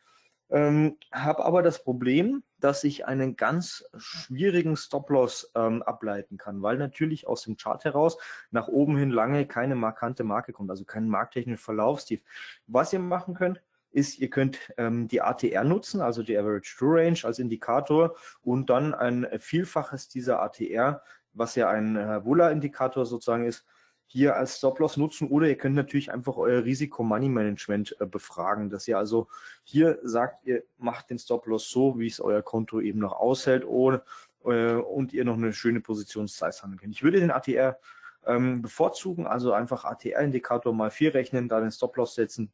S3: ähm, habe aber das Problem, dass ich einen ganz schwierigen Stop-Loss ähm, ableiten kann, weil natürlich aus dem Chart heraus nach oben hin lange keine markante Marke kommt, also kein markttechnischen Verlaufstief. Was ihr machen könnt, ist, ihr könnt ähm, die ATR nutzen, also die Average True Range als Indikator und dann ein Vielfaches dieser ATR, was ja ein äh, Wohler-Indikator sozusagen ist, hier als Stop-Loss nutzen oder ihr könnt natürlich einfach euer Risiko-Money-Management äh, befragen, dass ihr also hier sagt, ihr macht den Stop-Loss so, wie es euer Konto eben noch aushält oder, äh, und ihr noch eine schöne Positionszeit handeln könnt. Ich würde den ATR ähm, bevorzugen, also einfach ATR-Indikator mal 4 rechnen, da den Stop-Loss setzen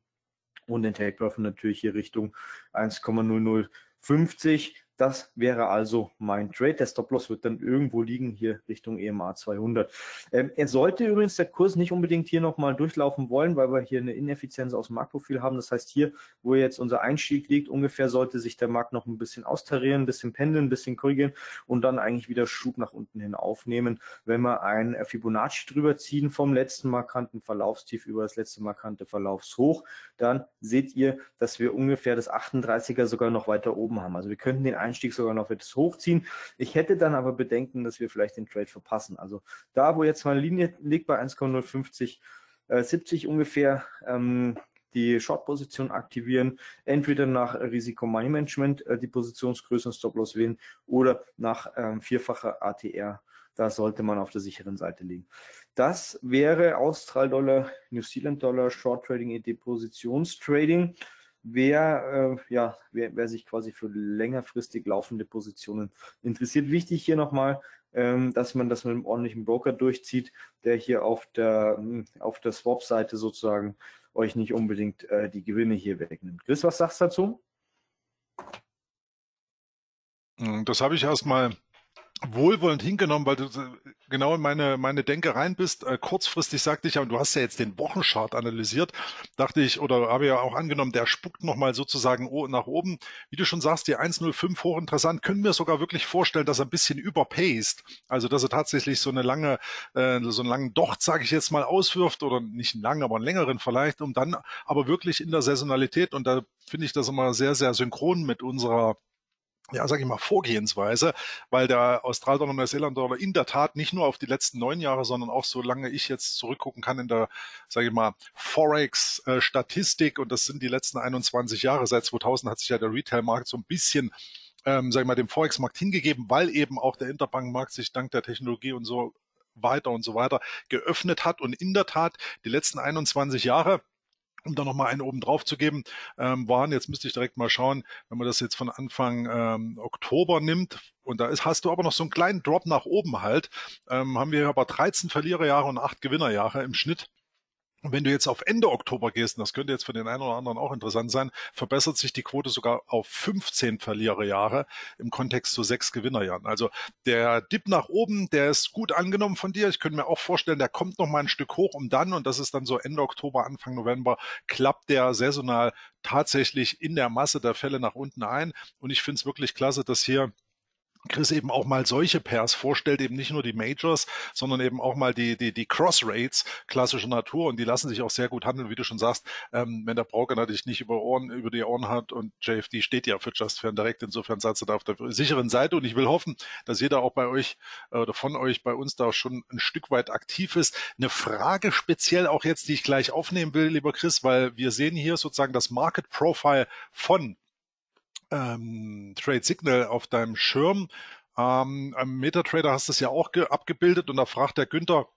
S3: und den Take Profit natürlich hier Richtung 1,0050. Das wäre also mein Trade. Der Stop-Loss wird dann irgendwo liegen, hier Richtung EMA 200. Ähm, er sollte übrigens der Kurs nicht unbedingt hier nochmal durchlaufen wollen, weil wir hier eine Ineffizienz aus dem Marktprofil haben. Das heißt, hier, wo jetzt unser Einstieg liegt, ungefähr sollte sich der Markt noch ein bisschen austarieren, ein bisschen pendeln, ein bisschen korrigieren und dann eigentlich wieder Schub nach unten hin aufnehmen. Wenn wir ein Fibonacci drüber ziehen vom letzten markanten Verlaufstief über das letzte markante Verlaufshoch, dann seht ihr, dass wir ungefähr das 38er sogar noch weiter oben haben. Also wir könnten den Einstieg sogar noch etwas hochziehen. Ich hätte dann aber Bedenken, dass wir vielleicht den Trade verpassen. Also da, wo jetzt meine Linie liegt bei 1,050, äh, 70 ungefähr, ähm, die Short-Position aktivieren, entweder nach Risikomanagement äh, die Positionsgröße und Stop-Loss wählen oder nach ähm, vierfacher ATR. Da sollte man auf der sicheren Seite liegen. Das wäre Austral-Dollar, New Zealand-Dollar, Short-Trading, Positionstrading wer, äh, ja, wer, wer sich quasi für längerfristig laufende Positionen interessiert. Wichtig hier nochmal, ähm, dass man das mit einem ordentlichen Broker durchzieht, der hier auf der, hm, auf der Swap-Seite sozusagen euch nicht unbedingt äh, die Gewinne hier wegnimmt. Chris, was sagst du dazu?
S2: Das habe ich erstmal wohlwollend hingenommen, weil du genau in meine, meine Denke rein bist. Äh, kurzfristig sagte ich ja, und du hast ja jetzt den Wochenchart analysiert, dachte ich, oder habe ja auch angenommen, der spuckt nochmal sozusagen nach oben. Wie du schon sagst, die 105 hochinteressant, können wir sogar wirklich vorstellen, dass er ein bisschen überpaced. Also, dass er tatsächlich so eine lange, äh, so einen langen Docht, sage ich jetzt mal, auswirft, oder nicht einen langen, aber einen längeren vielleicht, um dann aber wirklich in der Saisonalität, und da finde ich das immer sehr, sehr synchron mit unserer ja, sage ich mal, Vorgehensweise, weil der Australdollar und Neuseeland-Dollar in der Tat nicht nur auf die letzten neun Jahre, sondern auch solange ich jetzt zurückgucken kann in der, sage ich mal, Forex-Statistik und das sind die letzten 21 Jahre. Seit 2000 hat sich ja der Retail-Markt so ein bisschen ähm, sag ich mal, dem Forex-Markt hingegeben, weil eben auch der Interbank-Markt sich dank der Technologie und so weiter und so weiter geöffnet hat. Und in der Tat, die letzten 21 Jahre um da nochmal einen oben drauf zu geben, ähm, waren, jetzt müsste ich direkt mal schauen, wenn man das jetzt von Anfang ähm, Oktober nimmt, und da ist, hast du aber noch so einen kleinen Drop nach oben halt, ähm, haben wir aber 13 Verliererjahre und 8 Gewinnerjahre im Schnitt. Und wenn du jetzt auf Ende Oktober gehst, und das könnte jetzt für den einen oder anderen auch interessant sein, verbessert sich die Quote sogar auf 15 Verliererjahre im Kontext zu sechs Gewinnerjahren. Also der Dip nach oben, der ist gut angenommen von dir. Ich könnte mir auch vorstellen, der kommt noch mal ein Stück hoch, um dann, und das ist dann so Ende Oktober, Anfang November, klappt der saisonal tatsächlich in der Masse der Fälle nach unten ein. Und ich finde es wirklich klasse, dass hier Chris eben auch mal solche Pairs vorstellt, eben nicht nur die Majors, sondern eben auch mal die, die, die Cross-Rates klassischer Natur. Und die lassen sich auch sehr gut handeln, wie du schon sagst, ähm, wenn der Broker natürlich nicht über Ohren, über die Ohren hat und JFD steht ja für JustFan direkt, insofern seid ihr da auf der sicheren Seite. Und ich will hoffen, dass jeder auch bei euch äh, oder von euch bei uns da schon ein Stück weit aktiv ist. Eine Frage speziell auch jetzt, die ich gleich aufnehmen will, lieber Chris, weil wir sehen hier sozusagen das Market Profile von ähm, Trade Signal auf deinem Schirm. Ähm, am MetaTrader hast du es ja auch abgebildet und da fragt der Günther,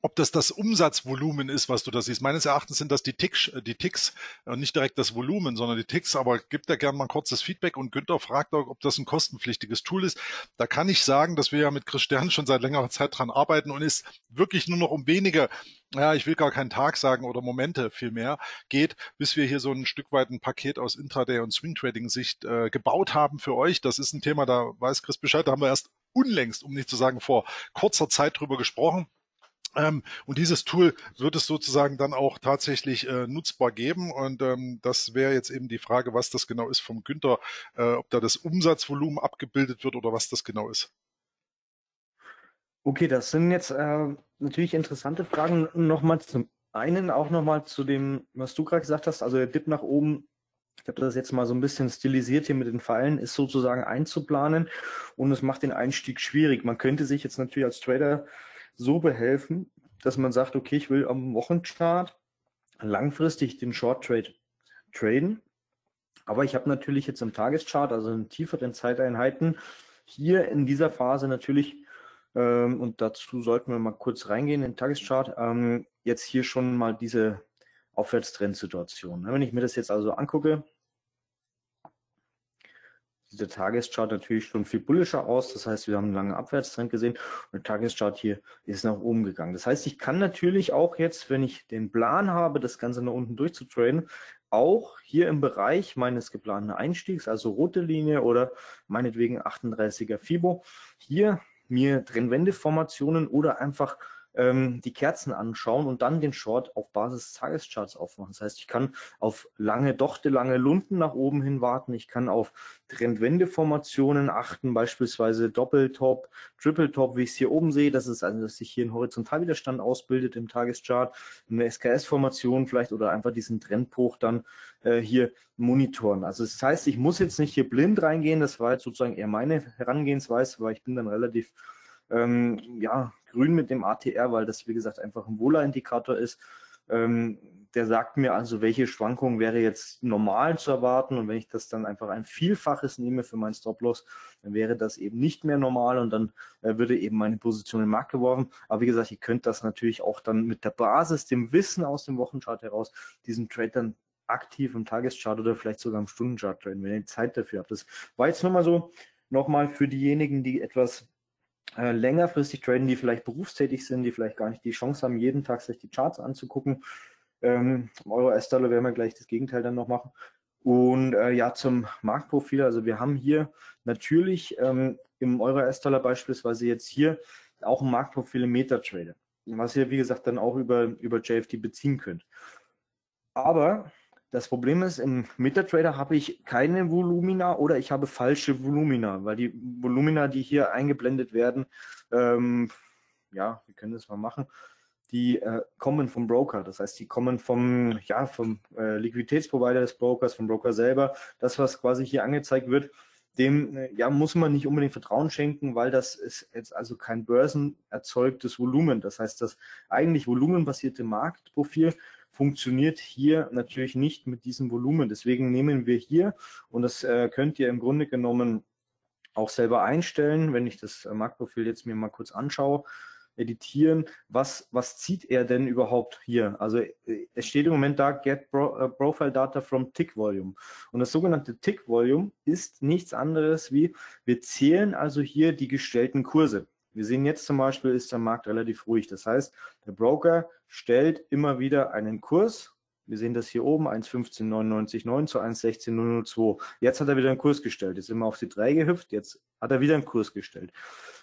S2: ob das das Umsatzvolumen ist, was du da siehst. Meines Erachtens sind das die Ticks, die Ticks, äh, nicht direkt das Volumen, sondern die Ticks, aber gibt da gerne mal ein kurzes Feedback und Günther fragt auch, ob das ein kostenpflichtiges Tool ist. Da kann ich sagen, dass wir ja mit Chris Stern schon seit längerer Zeit dran arbeiten und es wirklich nur noch um wenige, ja, ich will gar keinen Tag sagen oder Momente vielmehr geht, bis wir hier so ein Stück weit ein Paket aus Intraday und Swing Trading Sicht äh, gebaut haben für euch. Das ist ein Thema, da weiß Chris Bescheid, da haben wir erst unlängst, um nicht zu sagen vor kurzer Zeit drüber gesprochen. Ähm, und dieses Tool wird es sozusagen dann auch tatsächlich äh, nutzbar geben. Und ähm, das wäre jetzt eben die Frage, was das genau ist vom Günther, äh, ob da das Umsatzvolumen abgebildet wird oder was das genau ist.
S3: Okay, das sind jetzt äh, natürlich interessante Fragen. Nochmal zum einen auch nochmal zu dem, was du gerade gesagt hast, also der Dip nach oben ich habe das jetzt mal so ein bisschen stilisiert hier mit den Pfeilen, ist sozusagen einzuplanen und es macht den Einstieg schwierig. Man könnte sich jetzt natürlich als Trader so behelfen, dass man sagt, okay, ich will am Wochenchart langfristig den Short Trade traden. Aber ich habe natürlich jetzt im Tageschart, also in tieferen Zeiteinheiten, hier in dieser Phase natürlich, ähm, und dazu sollten wir mal kurz reingehen in den Tageschart, ähm, jetzt hier schon mal diese Aufwärtstrendsituation. Wenn ich mir das jetzt also angucke, sieht der Tageschart natürlich schon viel bullischer aus. Das heißt, wir haben einen langen Abwärtstrend gesehen und der Tageschart hier ist nach oben gegangen. Das heißt, ich kann natürlich auch jetzt, wenn ich den Plan habe, das Ganze nach unten durchzutraden, auch hier im Bereich meines geplanten Einstiegs, also rote Linie oder meinetwegen 38er Fibo, hier mir Trennwendeformationen oder einfach ähm, die Kerzen anschauen und dann den Short auf Basis des Tagescharts aufmachen. Das heißt, ich kann auf lange Dochte, lange Lunden nach oben hin warten. Ich kann auf Trendwendeformationen achten, beispielsweise Doppeltop, Triple Top, wie ich es hier oben sehe. Das ist also, dass sich hier ein Horizontalwiderstand ausbildet im Tageschart, eine SKS-Formation vielleicht oder einfach diesen Trendbruch dann äh, hier monitoren. Also das heißt, ich muss jetzt nicht hier blind reingehen. Das war jetzt sozusagen eher meine Herangehensweise, weil ich bin dann relativ ähm, ja, grün mit dem ATR, weil das, wie gesagt, einfach ein Wohler-Indikator ist. Ähm, der sagt mir also, welche Schwankung wäre jetzt normal zu erwarten. Und wenn ich das dann einfach ein Vielfaches nehme für meinen Stop-Loss, dann wäre das eben nicht mehr normal und dann äh, würde eben meine Position den Markt geworfen. Aber wie gesagt, ihr könnt das natürlich auch dann mit der Basis, dem Wissen aus dem Wochenchart heraus, diesen Trade dann aktiv im Tageschart oder vielleicht sogar im Stundenchart traden, wenn ihr Zeit dafür habt. Das war jetzt nur mal so nochmal für diejenigen, die etwas äh, längerfristig traden, die vielleicht berufstätig sind, die vielleicht gar nicht die Chance haben, jeden Tag sich die Charts anzugucken. Ähm, Euro S-Dollar werden wir gleich das Gegenteil dann noch machen. Und äh, ja, zum Marktprofil, also wir haben hier natürlich ähm, im Euro S-Dollar beispielsweise jetzt hier auch ein Marktprofil im MetaTrader, was ihr wie gesagt dann auch über, über JFD beziehen könnt. Aber das Problem ist, im MetaTrader habe ich keine Volumina oder ich habe falsche Volumina, weil die Volumina, die hier eingeblendet werden, ähm, ja, wir können das mal machen, die äh, kommen vom Broker. Das heißt, die kommen vom, ja, vom äh, Liquiditätsprovider des Brokers, vom Broker selber. Das, was quasi hier angezeigt wird, dem äh, ja, muss man nicht unbedingt Vertrauen schenken, weil das ist jetzt also kein börsenerzeugtes Volumen. Das heißt, das eigentlich volumenbasierte Marktprofil funktioniert hier natürlich nicht mit diesem Volumen. Deswegen nehmen wir hier, und das äh, könnt ihr im Grunde genommen auch selber einstellen, wenn ich das äh, Marktprofil jetzt mir mal kurz anschaue, editieren, was, was zieht er denn überhaupt hier? Also äh, es steht im Moment da, get uh, Profile Data from Tick Volume. Und das sogenannte Tick Volume ist nichts anderes wie, wir zählen also hier die gestellten Kurse. Wir sehen jetzt zum Beispiel, ist der Markt relativ ruhig. Das heißt, der Broker stellt immer wieder einen Kurs. Wir sehen das hier oben, 1,1599,9 zu 1,16002. Jetzt hat er wieder einen Kurs gestellt. Jetzt sind wir auf die 3 gehüpft, jetzt hat er wieder einen Kurs gestellt.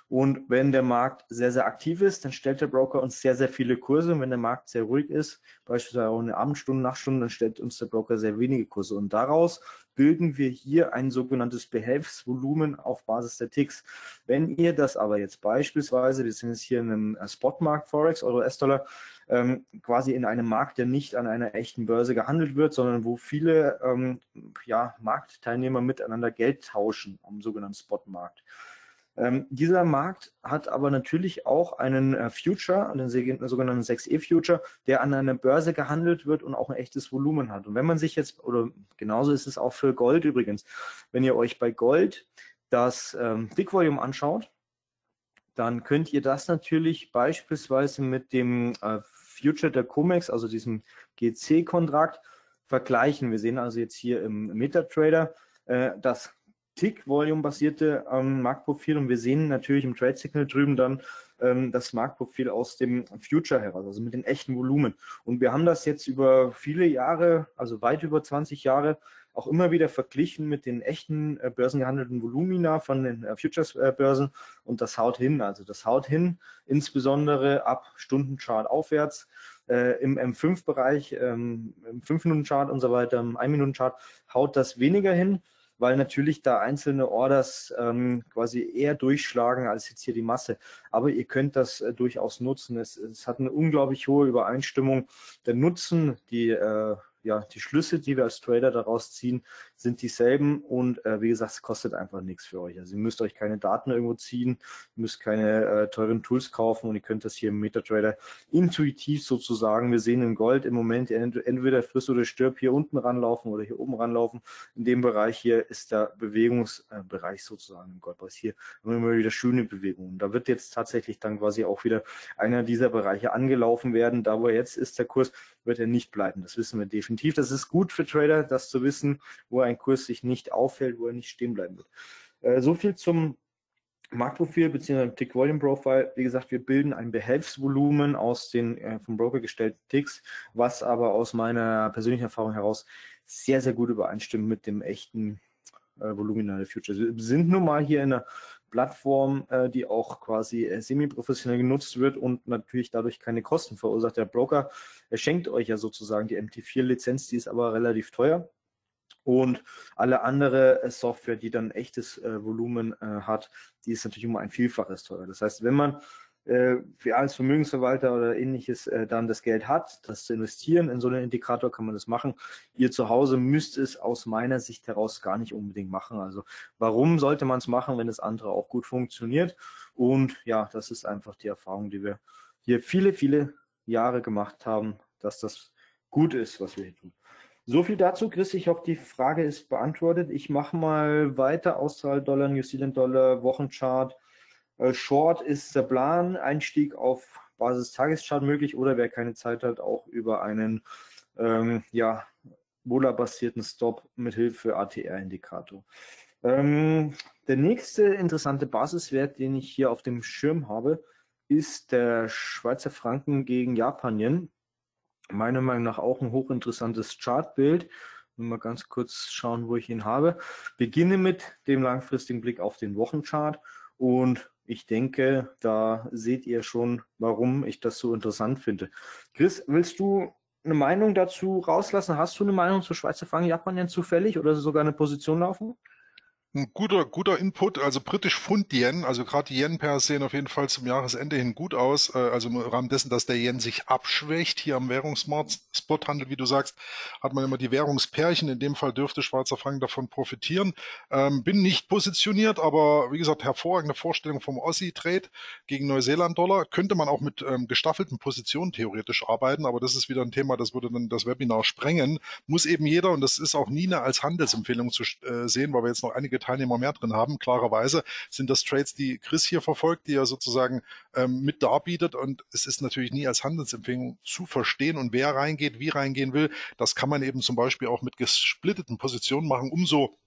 S3: Und wenn der Markt sehr, sehr aktiv ist, dann stellt der Broker uns sehr, sehr viele Kurse. Und wenn der Markt sehr ruhig ist, beispielsweise auch in den Abendstunden, Nachtstunden, dann stellt uns der Broker sehr wenige Kurse. Und daraus bilden wir hier ein sogenanntes Behelfsvolumen auf Basis der Ticks. Wenn ihr das aber jetzt beispielsweise, wir sind jetzt hier in einem äh, Spotmarkt Forex, Euro S-Dollar, ähm, quasi in einem Markt, der nicht an einer echten Börse gehandelt wird, sondern wo viele ähm, ja, Marktteilnehmer miteinander Geld tauschen am sogenannten Spotmarkt. Ähm, dieser Markt hat aber natürlich auch einen äh, Future, einen sogenannten 6E Future, der an einer Börse gehandelt wird und auch ein echtes Volumen hat. Und wenn man sich jetzt, oder genauso ist es auch für Gold übrigens, wenn ihr euch bei Gold das ähm, Big Volume anschaut, dann könnt ihr das natürlich beispielsweise mit dem äh, Future der COMEX, also diesem GC-Kontrakt, vergleichen. Wir sehen also jetzt hier im MetaTrader, äh, dass Tick-Volume-basierte ähm, Marktprofil und wir sehen natürlich im Trade Signal drüben dann ähm, das Marktprofil aus dem Future heraus, also mit den echten Volumen. Und wir haben das jetzt über viele Jahre, also weit über 20 Jahre, auch immer wieder verglichen mit den echten äh, börsengehandelten Volumina von den äh, Futures-Börsen äh, und das haut hin. Also das haut hin, insbesondere ab Stundenchart aufwärts. Äh, Im M5-Bereich, ähm, im 5-Minuten-Chart und so weiter, im 1-Minuten-Chart haut das weniger hin weil natürlich da einzelne Orders ähm, quasi eher durchschlagen als jetzt hier die Masse. Aber ihr könnt das äh, durchaus nutzen. Es, es hat eine unglaublich hohe Übereinstimmung. Der Nutzen, die äh, ja, die Schlüsse, die wir als Trader daraus ziehen, sind dieselben und äh, wie gesagt, es kostet einfach nichts für euch. Also ihr müsst euch keine Daten irgendwo ziehen, müsst keine äh, teuren Tools kaufen und ihr könnt das hier im MetaTrader intuitiv sozusagen, wir sehen in Gold im Moment entweder friss oder stirb hier unten ranlaufen oder hier oben ranlaufen. In dem Bereich hier ist der Bewegungsbereich sozusagen im Goldpreis. Hier haben wir immer wieder schöne Bewegungen. Da wird jetzt tatsächlich dann quasi auch wieder einer dieser Bereiche angelaufen werden. Da wo er jetzt ist, der Kurs, wird er nicht bleiben. Das wissen wir definitiv. Das ist gut für Trader, das zu wissen, wo ein Kurs sich nicht auffällt, wo er nicht stehen bleiben wird. Äh, so viel zum Marktprofil bzw. Tick Volume Profile. Wie gesagt, wir bilden ein Behelfsvolumen aus den äh, vom Broker gestellten Ticks, was aber aus meiner persönlichen Erfahrung heraus sehr, sehr gut übereinstimmt mit dem echten äh, Volumina der Futures. Wir sind nun mal hier in einer Plattform, äh, die auch quasi semi-professionell genutzt wird und natürlich dadurch keine Kosten verursacht. Der Broker er schenkt euch ja sozusagen die MT4-Lizenz, die ist aber relativ teuer. Und alle andere äh, Software, die dann echtes äh, Volumen äh, hat, die ist natürlich um ein Vielfaches teurer. Das heißt, wenn man äh, für als Vermögensverwalter oder ähnliches äh, dann das Geld hat, das zu investieren in so einen Indikator, kann man das machen. Ihr zu Hause müsst es aus meiner Sicht heraus gar nicht unbedingt machen. Also warum sollte man es machen, wenn das andere auch gut funktioniert? Und ja, das ist einfach die Erfahrung, die wir hier viele, viele Jahre gemacht haben, dass das gut ist, was wir hier tun. So viel dazu, Chris. Ich hoffe, die Frage ist beantwortet. Ich mache mal weiter. Australien-Dollar, New Zealand-Dollar, Wochenchart. Äh, Short ist der Plan. Einstieg auf Basis Tageschart möglich oder wer keine Zeit hat, auch über einen ähm, ja, Wohler-basierten Stop mit Hilfe ATR-Indikator. Ähm, der nächste interessante Basiswert, den ich hier auf dem Schirm habe, ist der Schweizer Franken gegen Japan Meiner Meinung nach auch ein hochinteressantes Chartbild. Mal ganz kurz schauen, wo ich ihn habe. Beginne mit dem langfristigen Blick auf den Wochenchart und ich denke, da seht ihr schon, warum ich das so interessant finde. Chris, willst du eine Meinung dazu rauslassen? Hast du eine Meinung zu Schweizer Franken Japan zufällig oder sogar eine Position laufen?
S2: Ein guter, guter Input, also britisch Pfund Yen, also gerade die Yen-Pairs sehen auf jeden Fall zum Jahresende hin gut aus, äh, also im Rahmen dessen, dass der Yen sich abschwächt, hier am Währungsmarkt, Spothandel, wie du sagst, hat man immer die Währungspärchen, in dem Fall dürfte Schweizer Franken davon profitieren. Ähm, bin nicht positioniert, aber wie gesagt, hervorragende Vorstellung vom Aussie-Trade gegen Neuseeland-Dollar, könnte man auch mit ähm, gestaffelten Positionen theoretisch arbeiten, aber das ist wieder ein Thema, das würde dann das Webinar sprengen, muss eben jeder, und das ist auch eine als Handelsempfehlung zu äh, sehen, weil wir jetzt noch einige Teilnehmer mehr drin haben. Klarerweise sind das Trades, die Chris hier verfolgt, die er sozusagen ähm, mit darbietet. Und es ist natürlich nie als Handelsempfehlung zu verstehen. Und wer reingeht, wie reingehen will, das kann man eben zum Beispiel auch mit gesplitteten Positionen machen. Umso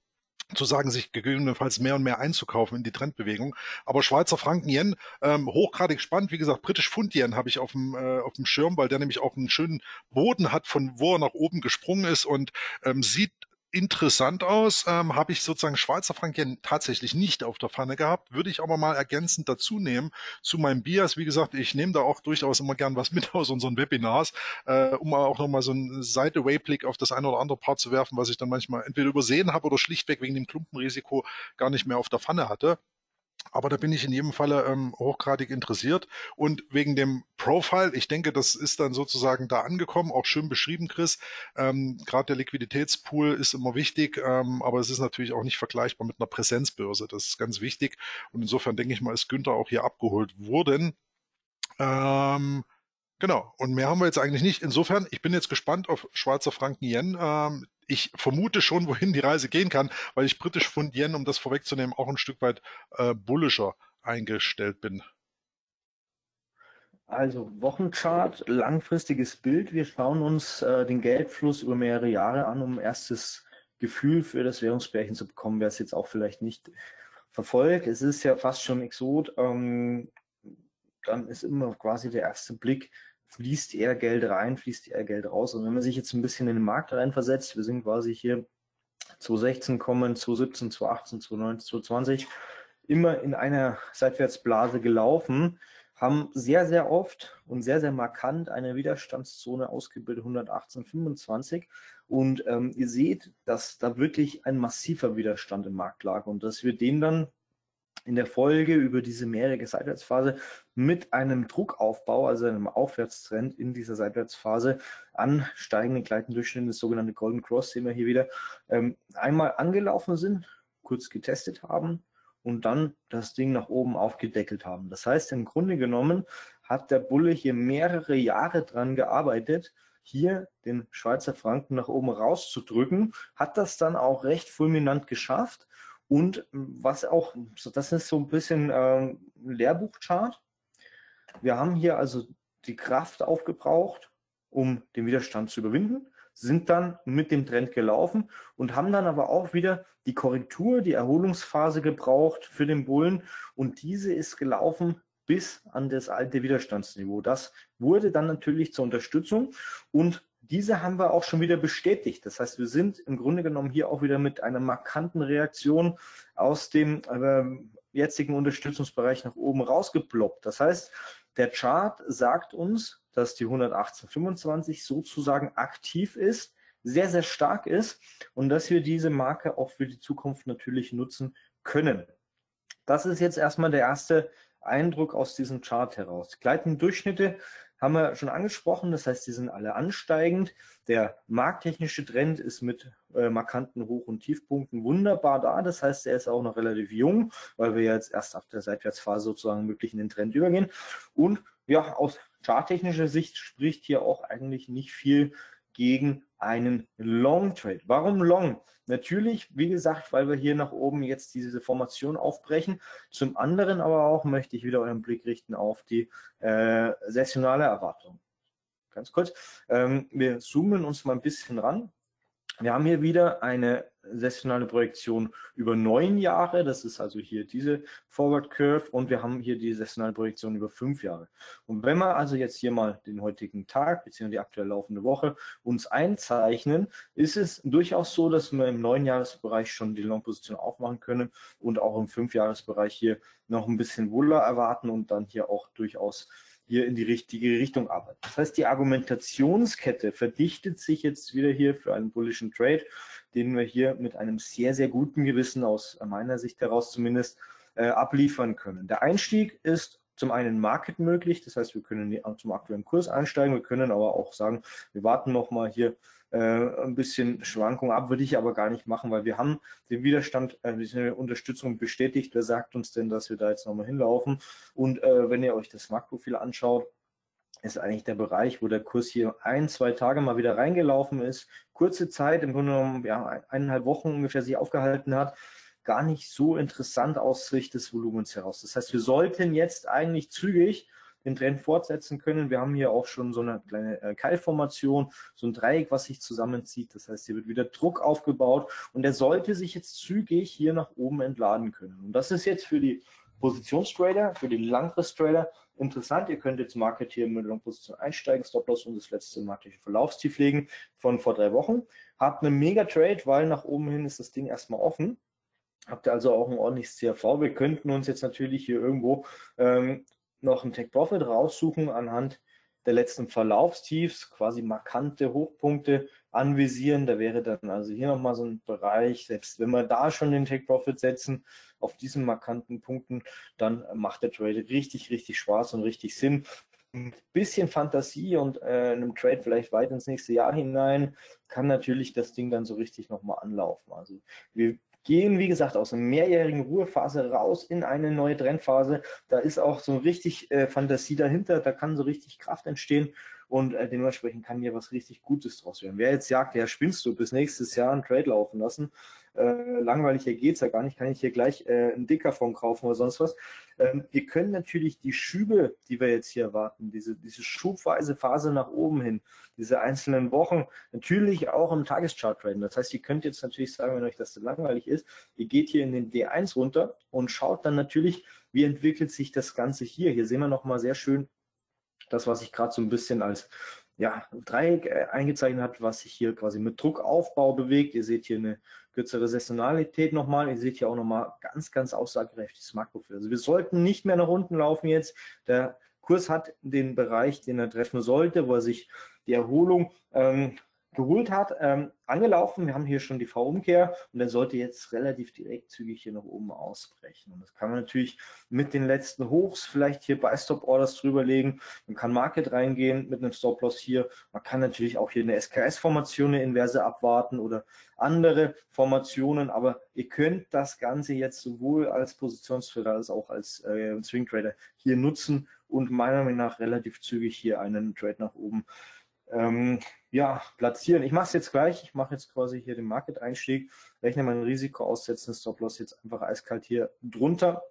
S2: zu sagen, sich gegebenenfalls mehr und mehr einzukaufen in die Trendbewegung. Aber Schweizer Franken Yen, ähm, hochgradig spannend. Wie gesagt, britisch Pfund Yen habe ich auf dem, äh, auf dem Schirm, weil der nämlich auch einen schönen Boden hat, von wo er nach oben gesprungen ist und ähm, sieht interessant aus. Ähm, Habe ich sozusagen Schweizer Franken tatsächlich nicht auf der Pfanne gehabt, würde ich aber mal ergänzend dazu nehmen zu meinem Bias. Wie gesagt, ich nehme da auch durchaus immer gern was [laughs] mit aus unseren Webinars, äh, um auch nochmal so einen Seite-Way-Blick auf das eine oder andere Part zu werfen, was ich dann manchmal entweder übersehen habe oder schlichtweg wegen dem Klumpenrisiko gar nicht mehr auf der Pfanne hatte. Aber da bin ich in jedem Falle ähm, hochgradig interessiert. Und wegen dem Profile, ich denke, das ist dann sozusagen da angekommen, auch schön beschrieben, Chris. Ähm, Gerade der Liquiditätspool ist immer wichtig, ähm, aber es ist natürlich auch nicht vergleichbar mit einer Präsenzbörse. Das ist ganz wichtig. Und insofern denke ich mal, ist Günther auch hier abgeholt worden. Ähm, Genau, und mehr haben wir jetzt eigentlich nicht. Insofern, ich bin jetzt gespannt auf Schweizer Franken Yen. Ähm, ich vermute schon, wohin die Reise gehen kann, weil ich britisch Pfund Yen, um das vorwegzunehmen, auch ein Stück weit äh, bullischer eingestellt bin.
S3: Also Wochenchart, langfristiges Bild. Wir schauen uns äh, den Geldfluss über mehrere Jahre an, um erstes Gefühl für das Währungsbärchen zu bekommen, wer es jetzt auch vielleicht nicht verfolgt. Es ist ja fast schon Exot. Ähm, dann ist immer quasi der erste Blick fließt eher Geld rein, fließt eher Geld raus. Und wenn man sich jetzt ein bisschen in den Markt reinversetzt, wir sind quasi hier 2016 kommen, 2017, 2018, 2019, 2020, immer in einer Seitwärtsblase gelaufen, haben sehr, sehr oft und sehr, sehr markant eine Widerstandszone ausgebildet, 118,25. Und ähm, ihr seht, dass da wirklich ein massiver Widerstand im Markt lag und dass wir den dann in der Folge über diese mehrjährige Seitwärtsphase mit einem Druckaufbau, also einem Aufwärtstrend in dieser Seitwärtsphase an steigenden gleitenden Durchschnitten, das sogenannte Golden Cross, sehen wir hier wieder, ähm, einmal angelaufen sind, kurz getestet haben und dann das Ding nach oben aufgedeckelt haben. Das heißt, im Grunde genommen hat der Bulle hier mehrere Jahre dran gearbeitet, hier den Schweizer Franken nach oben rauszudrücken, hat das dann auch recht fulminant geschafft und was auch, das ist so ein bisschen äh, Lehrbuchchart. Wir haben hier also die Kraft aufgebraucht, um den Widerstand zu überwinden, sind dann mit dem Trend gelaufen und haben dann aber auch wieder die Korrektur, die Erholungsphase gebraucht für den Bullen und diese ist gelaufen bis an das alte Widerstandsniveau. Das wurde dann natürlich zur Unterstützung und diese haben wir auch schon wieder bestätigt. Das heißt, wir sind im Grunde genommen hier auch wieder mit einer markanten Reaktion aus dem äh, jetzigen Unterstützungsbereich nach oben rausgeploppt. Das heißt, der Chart sagt uns, dass die 11825 sozusagen aktiv ist, sehr, sehr stark ist und dass wir diese Marke auch für die Zukunft natürlich nutzen können. Das ist jetzt erstmal der erste Eindruck aus diesem Chart heraus. Gleitende Durchschnitte haben wir schon angesprochen. Das heißt, die sind alle ansteigend. Der markttechnische Trend ist mit äh, markanten Hoch- und Tiefpunkten wunderbar da. Das heißt, er ist auch noch relativ jung, weil wir jetzt erst auf der Seitwärtsphase sozusagen wirklich in den Trend übergehen. Und ja, aus charttechnischer Sicht spricht hier auch eigentlich nicht viel gegen einen Long Trade. Warum Long? Natürlich, wie gesagt, weil wir hier nach oben jetzt diese Formation aufbrechen. Zum anderen aber auch möchte ich wieder euren Blick richten auf die äh, sessionale Erwartung. Ganz kurz. Ähm, wir zoomen uns mal ein bisschen ran. Wir haben hier wieder eine sessionale Projektion über neun Jahre. Das ist also hier diese Forward Curve und wir haben hier die sessionale Projektion über fünf Jahre. Und wenn wir also jetzt hier mal den heutigen Tag bzw. die aktuell laufende Woche uns einzeichnen, ist es durchaus so, dass wir im neun Jahresbereich schon die Long-Position aufmachen können und auch im fünf Jahresbereich hier noch ein bisschen Wuller erwarten und dann hier auch durchaus hier in die richtige Richtung arbeiten. Das heißt, die Argumentationskette verdichtet sich jetzt wieder hier für einen bullischen Trade, den wir hier mit einem sehr, sehr guten Gewissen aus meiner Sicht heraus zumindest äh, abliefern können. Der Einstieg ist zum einen Market möglich, das heißt, wir können zum aktuellen Kurs einsteigen, wir können aber auch sagen, wir warten nochmal hier äh, ein bisschen Schwankung ab, würde ich aber gar nicht machen, weil wir haben den Widerstand, äh, diese Unterstützung bestätigt. Wer sagt uns denn, dass wir da jetzt nochmal hinlaufen? Und äh, wenn ihr euch das Marktprofil anschaut, ist eigentlich der Bereich, wo der Kurs hier ein, zwei Tage mal wieder reingelaufen ist, kurze Zeit, im Grunde genommen ja, eineinhalb Wochen ungefähr sich aufgehalten hat, gar nicht so interessant aus Sicht des Volumens heraus. Das heißt, wir sollten jetzt eigentlich zügig den Trend fortsetzen können. Wir haben hier auch schon so eine kleine äh, Keilformation, so ein Dreieck, was sich zusammenzieht. Das heißt, hier wird wieder Druck aufgebaut und der sollte sich jetzt zügig hier nach oben entladen können. Und das ist jetzt für die Positionstrader, für die Langfrist-Trader interessant. Ihr könnt jetzt Market hier mit Long-Position einsteigen, Stop-Loss und das letzte marktliche Verlaufstief legen von vor drei Wochen. Habt eine Mega-Trade, weil nach oben hin ist das Ding erstmal offen. Habt ihr also auch ein ordentliches CRV. Wir könnten uns jetzt natürlich hier irgendwo ähm, noch ein Take Profit raussuchen anhand der letzten Verlaufstiefs, quasi markante Hochpunkte anvisieren. Da wäre dann also hier nochmal so ein Bereich, selbst wenn wir da schon den Take Profit setzen, auf diesen markanten Punkten, dann macht der Trade richtig, richtig Spaß und richtig Sinn. Ein bisschen Fantasie und äh, einem Trade vielleicht weit ins nächste Jahr hinein kann natürlich das Ding dann so richtig nochmal anlaufen. Also wir gehen, wie gesagt, aus einer mehrjährigen Ruhephase raus in eine neue Trendphase. Da ist auch so richtig äh, Fantasie dahinter, da kann so richtig Kraft entstehen und äh, dementsprechend kann hier was richtig Gutes draus werden. Wer jetzt sagt, ja, spinnst du bis nächstes Jahr einen Trade laufen lassen, äh, langweiliger geht's ja gar nicht, kann ich hier gleich äh, einen Dickerfond kaufen oder sonst was. Ähm, wir können natürlich die Schübe, die wir jetzt hier erwarten, diese, diese schubweise Phase nach oben hin, diese einzelnen Wochen, natürlich auch im Tageschart traden. Das heißt, ihr könnt jetzt natürlich sagen, wenn euch das zu langweilig ist, ihr geht hier in den D1 runter und schaut dann natürlich, wie entwickelt sich das Ganze hier. Hier sehen wir nochmal sehr schön das, was ich gerade so ein bisschen als ja, Dreieck äh, eingezeichnet hat, was sich hier quasi mit Druckaufbau bewegt. Ihr seht hier eine kürzere Saisonalität nochmal. Ihr seht hier auch nochmal ganz, ganz aussagekräftiges Makroprofil. Also wir sollten nicht mehr nach unten laufen jetzt. Der Kurs hat den Bereich, den er treffen sollte, wo er sich die Erholung ähm, geholt hat, ähm, angelaufen. Wir haben hier schon die V-Umkehr und er sollte jetzt relativ direkt zügig hier nach oben ausbrechen. Und das kann man natürlich mit den letzten Hochs vielleicht hier bei Stop-Orders drüberlegen. Man kann Market reingehen mit einem Stop-Loss hier. Man kann natürlich auch hier eine SKS-Formation, eine Inverse abwarten oder andere Formationen. Aber ihr könnt das Ganze jetzt sowohl als Positionstrader als auch als äh, Swing-Trader hier nutzen und meiner Meinung nach relativ zügig hier einen Trade nach oben ähm, ja, platzieren. Ich mache es jetzt gleich. Ich mache jetzt quasi hier den Market-Einstieg, rechne mein Risiko aus, setze den Stop-Loss jetzt einfach eiskalt hier drunter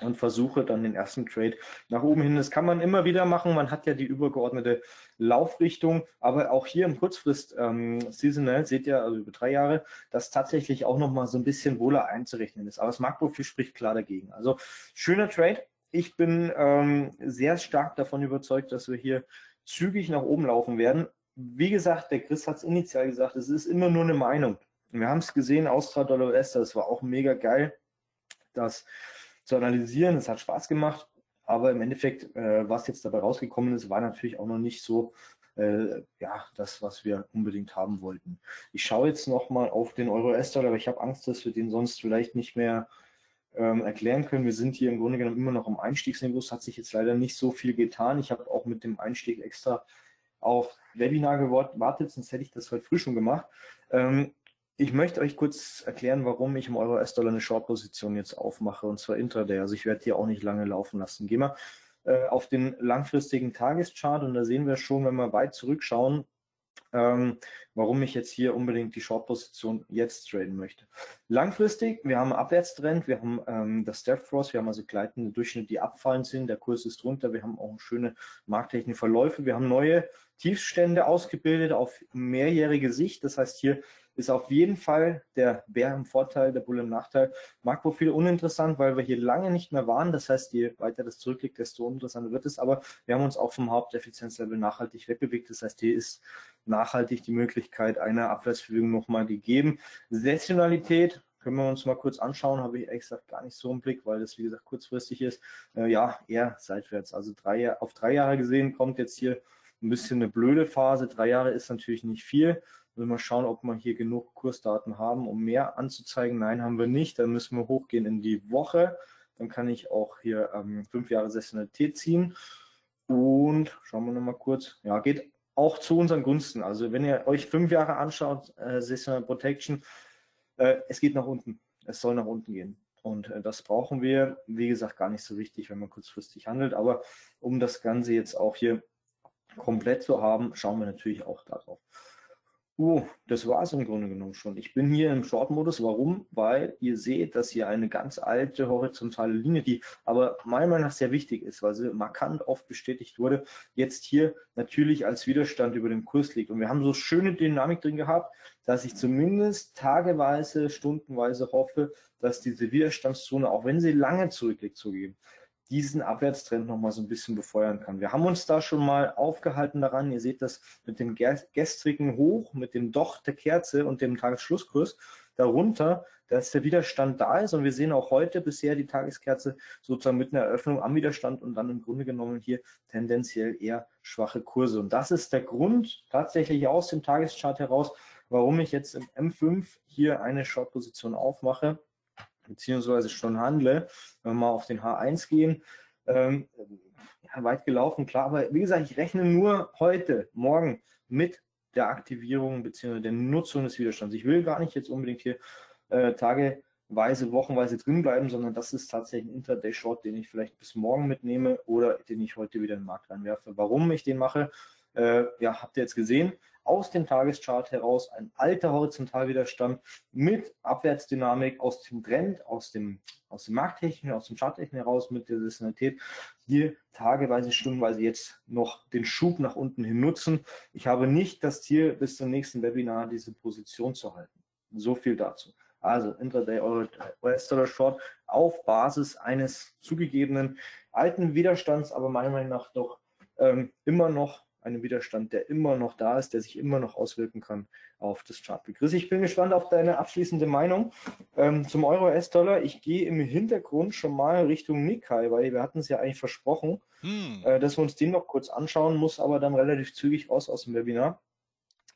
S3: und versuche dann den ersten Trade nach oben hin. Das kann man immer wieder machen. Man hat ja die übergeordnete Laufrichtung, aber auch hier im Kurzfrist ähm, Seasonal seht ihr also über drei Jahre, dass tatsächlich auch noch mal so ein bisschen wohler einzurechnen ist. Aber das Makroprofil spricht klar dagegen. Also schöner Trade. Ich bin ähm, sehr stark davon überzeugt, dass wir hier zügig nach oben laufen werden wie gesagt, der Chris hat es initial gesagt, es ist immer nur eine Meinung. Wir haben es gesehen, Austria Dollar US, das war auch mega geil, das zu analysieren. Es hat Spaß gemacht, aber im Endeffekt, äh, was jetzt dabei rausgekommen ist, war natürlich auch noch nicht so äh, ja, das, was wir unbedingt haben wollten. Ich schaue jetzt nochmal auf den Euro-US-Dollar, aber ich habe Angst, dass wir den sonst vielleicht nicht mehr ähm, erklären können. Wir sind hier im Grunde genommen immer noch am Einstiegsniveau. Es hat sich jetzt leider nicht so viel getan. Ich habe auch mit dem Einstieg extra auf Webinar gewartet, sonst hätte ich das heute früh schon gemacht. Ähm, ich möchte euch kurz erklären, warum ich im Euro-US-Dollar eine Short-Position jetzt aufmache, und zwar intraday. Also ich werde hier auch nicht lange laufen lassen. Gehen wir äh, auf den langfristigen Tageschart und da sehen wir schon, wenn wir weit zurückschauen, ähm, warum ich jetzt hier unbedingt die Short-Position jetzt traden möchte. Langfristig, wir haben einen Abwärtstrend, wir haben ähm, das Step Frost, wir haben also gleitende Durchschnitte, die abfallen sind, der Kurs ist drunter, wir haben auch schöne markttechnische Verläufe, wir haben neue Tiefstände ausgebildet auf mehrjährige Sicht, das heißt hier ist auf jeden Fall der Bär im Vorteil, der Bull im Nachteil. Marktprofil uninteressant, weil wir hier lange nicht mehr waren. Das heißt, je weiter das zurückliegt, desto uninteressanter wird es. Aber wir haben uns auch vom Haupteffizienzlevel nachhaltig wegbewegt. Das heißt, hier ist nachhaltig die Möglichkeit einer Abwärtsbewegung nochmal gegeben. Saisonalität können wir uns mal kurz anschauen, habe ich ehrlich gesagt gar nicht so im Blick, weil das wie gesagt kurzfristig ist. Äh, ja, eher seitwärts. Also drei, auf drei Jahre gesehen kommt jetzt hier ein bisschen eine blöde Phase. Drei Jahre ist natürlich nicht viel. Müssen wir schauen, ob wir hier genug Kursdaten haben, um mehr anzuzeigen. Nein, haben wir nicht. Dann müssen wir hochgehen in die Woche. Dann kann ich auch hier ähm, fünf Jahre Saisonalität ziehen. Und schauen wir nochmal kurz. Ja, geht auch zu unseren Gunsten. Also wenn ihr euch fünf Jahre anschaut, äh, Seasonal Protection, äh, es geht nach unten. Es soll nach unten gehen. Und äh, das brauchen wir, wie gesagt, gar nicht so wichtig, wenn man kurzfristig handelt. Aber um das Ganze jetzt auch hier komplett zu haben, schauen wir natürlich auch darauf. Oh, das war es im Grunde genommen schon. Ich bin hier im Short-Modus. Warum? Weil ihr seht, dass hier eine ganz alte horizontale Linie, die aber meiner Meinung nach sehr wichtig ist, weil sie markant oft bestätigt wurde, jetzt hier natürlich als Widerstand über dem Kurs liegt. Und wir haben so schöne Dynamik drin gehabt, dass ich zumindest tageweise, stundenweise hoffe, dass diese Widerstandszone, auch wenn sie lange zurückliegt, zugeben, diesen Abwärtstrend nochmal so ein bisschen befeuern kann. Wir haben uns da schon mal aufgehalten daran. Ihr seht das mit dem gestrigen Hoch, mit dem Doch der Kerze und dem Tagesschlusskurs. Darunter, dass der Widerstand da ist und wir sehen auch heute bisher die Tageskerze sozusagen mit einer Eröffnung am Widerstand und dann im Grunde genommen hier tendenziell eher schwache Kurse. Und das ist der Grund tatsächlich aus dem Tageschart heraus, warum ich jetzt im M5 hier eine Short-Position aufmache beziehungsweise schon handle. Wenn wir mal auf den H1 gehen, ähm, ja, weit gelaufen, klar, aber wie gesagt, ich rechne nur heute, morgen mit der Aktivierung bzw. der Nutzung des Widerstands. Ich will gar nicht jetzt unbedingt hier äh, tageweise, wochenweise drin bleiben, sondern das ist tatsächlich ein Intraday-Short, den ich vielleicht bis morgen mitnehme oder den ich heute wieder in den Markt reinwerfe. Warum ich den mache, äh, ja, habt ihr jetzt gesehen aus dem Tageschart heraus ein alter Horizontalwiderstand mit Abwärtsdynamik aus dem Trend, aus dem, aus dem Markttechnik, aus dem Charttechnik heraus mit der Saisonalität hier tageweise, stundenweise jetzt noch den Schub nach unten hin nutzen. Ich habe nicht das Ziel, bis zum nächsten Webinar diese Position zu halten. So viel dazu. Also Intraday US-Dollar Short auf Basis eines zugegebenen alten Widerstands, aber meiner Meinung nach doch ähm, immer noch einen Widerstand, der immer noch da ist, der sich immer noch auswirken kann auf das Chartbild. Chris, ich bin gespannt auf deine abschließende Meinung ähm, zum Euro-US-Dollar. Ich gehe im Hintergrund schon mal Richtung Nikkei, weil wir hatten es ja eigentlich versprochen, hm. äh, dass wir uns den noch kurz anschauen, muss aber dann relativ zügig raus aus dem Webinar.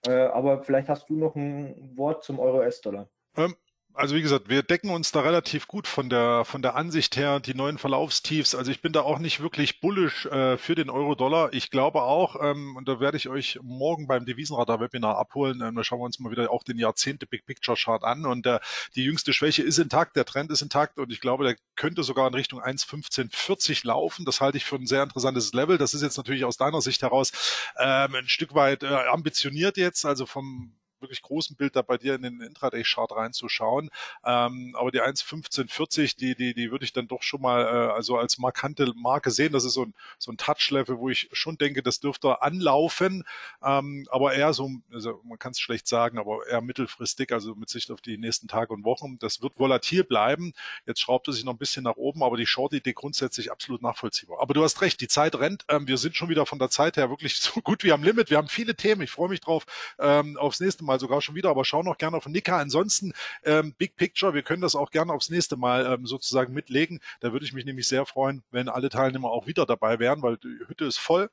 S3: Äh, aber vielleicht hast du noch ein Wort zum Euro-US-Dollar.
S2: Ähm, also wie gesagt, wir decken uns da relativ gut von der von der Ansicht her, die neuen Verlaufstiefs. Also ich bin da auch nicht wirklich bullisch äh, für den Euro-Dollar. Ich glaube auch, ähm, und da werde ich euch morgen beim Devisenradar-Webinar abholen. Ähm, da schauen wir uns mal wieder auch den Jahrzehnte Big Picture Chart an. Und äh, die jüngste Schwäche ist intakt, der Trend ist intakt und ich glaube, der könnte sogar in Richtung 1,1540 laufen. Das halte ich für ein sehr interessantes Level. Das ist jetzt natürlich aus deiner Sicht heraus ähm, ein Stück weit äh, ambitioniert jetzt, also vom wirklich großen Bild da bei dir in den Intraday-Chart reinzuschauen. Ähm, aber die 1.1540, die, die, die würde ich dann doch schon mal äh, also als markante Marke sehen. Das ist so ein, so ein Touch-Level, wo ich schon denke, das dürfte anlaufen. Ähm, aber eher so, also man kann es schlecht sagen, aber eher mittelfristig, also mit Sicht auf die nächsten Tage und Wochen. Das wird volatil bleiben. Jetzt schraubt es sich noch ein bisschen nach oben, aber die Short-Idee grundsätzlich absolut nachvollziehbar. Aber du hast recht, die Zeit rennt. Ähm, wir sind schon wieder von der Zeit her wirklich [laughs] so gut wie am Limit. Wir haben viele Themen. Ich freue mich drauf ähm, aufs nächste Mal Mal sogar schon wieder, aber schau noch gerne auf Nicker. Ansonsten ähm, Big Picture, wir können das auch gerne aufs nächste Mal ähm, sozusagen mitlegen. Da würde ich mich nämlich sehr freuen, wenn alle Teilnehmer auch wieder dabei wären, weil die Hütte ist voll.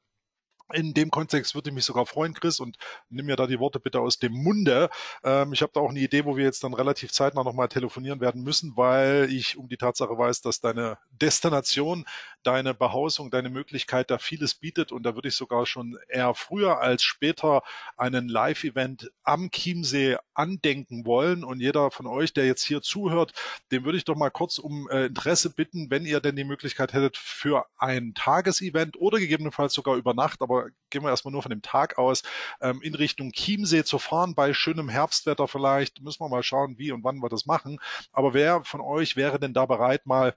S2: In dem Kontext würde ich mich sogar freuen, Chris, und nimm mir da die Worte bitte aus dem Munde. Ähm, ich habe da auch eine Idee, wo wir jetzt dann relativ zeitnah nochmal telefonieren werden müssen, weil ich um die Tatsache weiß, dass deine Destination, deine Behausung, deine Möglichkeit da vieles bietet. Und da würde ich sogar schon eher früher als später einen Live-Event am Chiemsee andenken wollen. Und jeder von euch, der jetzt hier zuhört, dem würde ich doch mal kurz um äh, Interesse bitten, wenn ihr denn die Möglichkeit hättet für ein Tagesevent oder gegebenenfalls sogar über Nacht, aber gehen wir erstmal nur von dem Tag aus, ähm, in Richtung Chiemsee zu fahren, bei schönem Herbstwetter vielleicht. Müssen wir mal schauen, wie und wann wir das machen. Aber wer von euch wäre denn da bereit, mal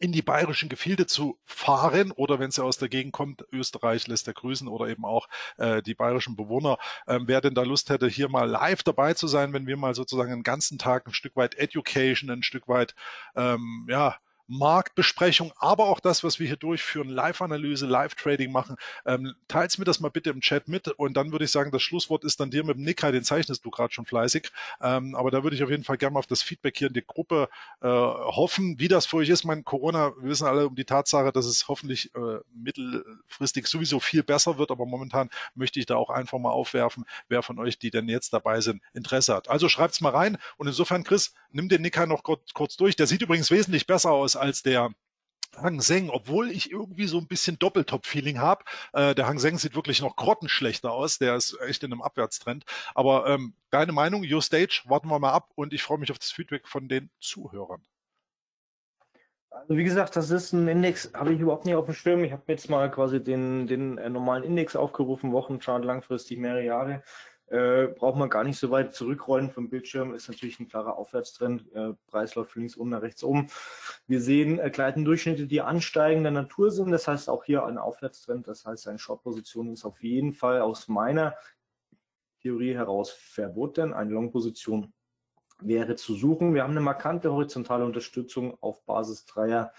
S2: in die bayerischen Gefilde zu fahren oder wenn sie aus der Gegend kommt, Österreich lässt er grüßen oder eben auch äh, die bayerischen Bewohner, ähm, wer denn da Lust hätte, hier mal live dabei zu sein, wenn wir mal sozusagen einen ganzen Tag ein Stück weit Education, ein Stück weit ähm, ja Marktbesprechung, aber auch das, was wir hier durchführen, Live-Analyse, Live-Trading machen. Ähm, teils mir das mal bitte im Chat mit und dann würde ich sagen, das Schlusswort ist dann dir mit dem Nickei, den zeichnest du gerade schon fleißig. Ähm, aber da würde ich auf jeden Fall gerne mal auf das Feedback hier in der Gruppe äh, hoffen, wie das für euch ist. Mein Corona, wir wissen alle um die Tatsache, dass es hoffentlich äh, mittelfristig sowieso viel besser wird, aber momentan möchte ich da auch einfach mal aufwerfen, wer von euch, die denn jetzt dabei sind, Interesse hat. Also schreibt's mal rein und insofern, Chris, nimm den Nickei noch kurz, kurz durch. Der sieht übrigens wesentlich besser aus als der Hang Seng, obwohl ich irgendwie so ein bisschen Doppeltop-Feeling habe. Äh, der Hang Seng sieht wirklich noch grottenschlechter aus. Der ist echt in einem Abwärtstrend. Aber ähm, deine Meinung, Your Stage, warten wir mal ab und ich freue mich auf das Feedback von den Zuhörern.
S3: Also wie gesagt, das ist ein Index, habe ich überhaupt nicht auf dem Schirm. Ich habe jetzt mal quasi den, den äh, normalen Index aufgerufen, Wochenchart langfristig mehrere Jahre. Äh, braucht man gar nicht so weit zurückrollen vom Bildschirm, ist natürlich ein klarer Aufwärtstrend. Äh, Preis läuft links oben nach rechts oben. Wir sehen äh, Gleitendurchschnitte, die ansteigender Natur sind. Das heißt auch hier ein Aufwärtstrend. Das heißt, eine Short-Position ist auf jeden Fall aus meiner Theorie heraus verboten. Eine Long-Position wäre zu suchen. Wir haben eine markante horizontale Unterstützung auf Basis dreier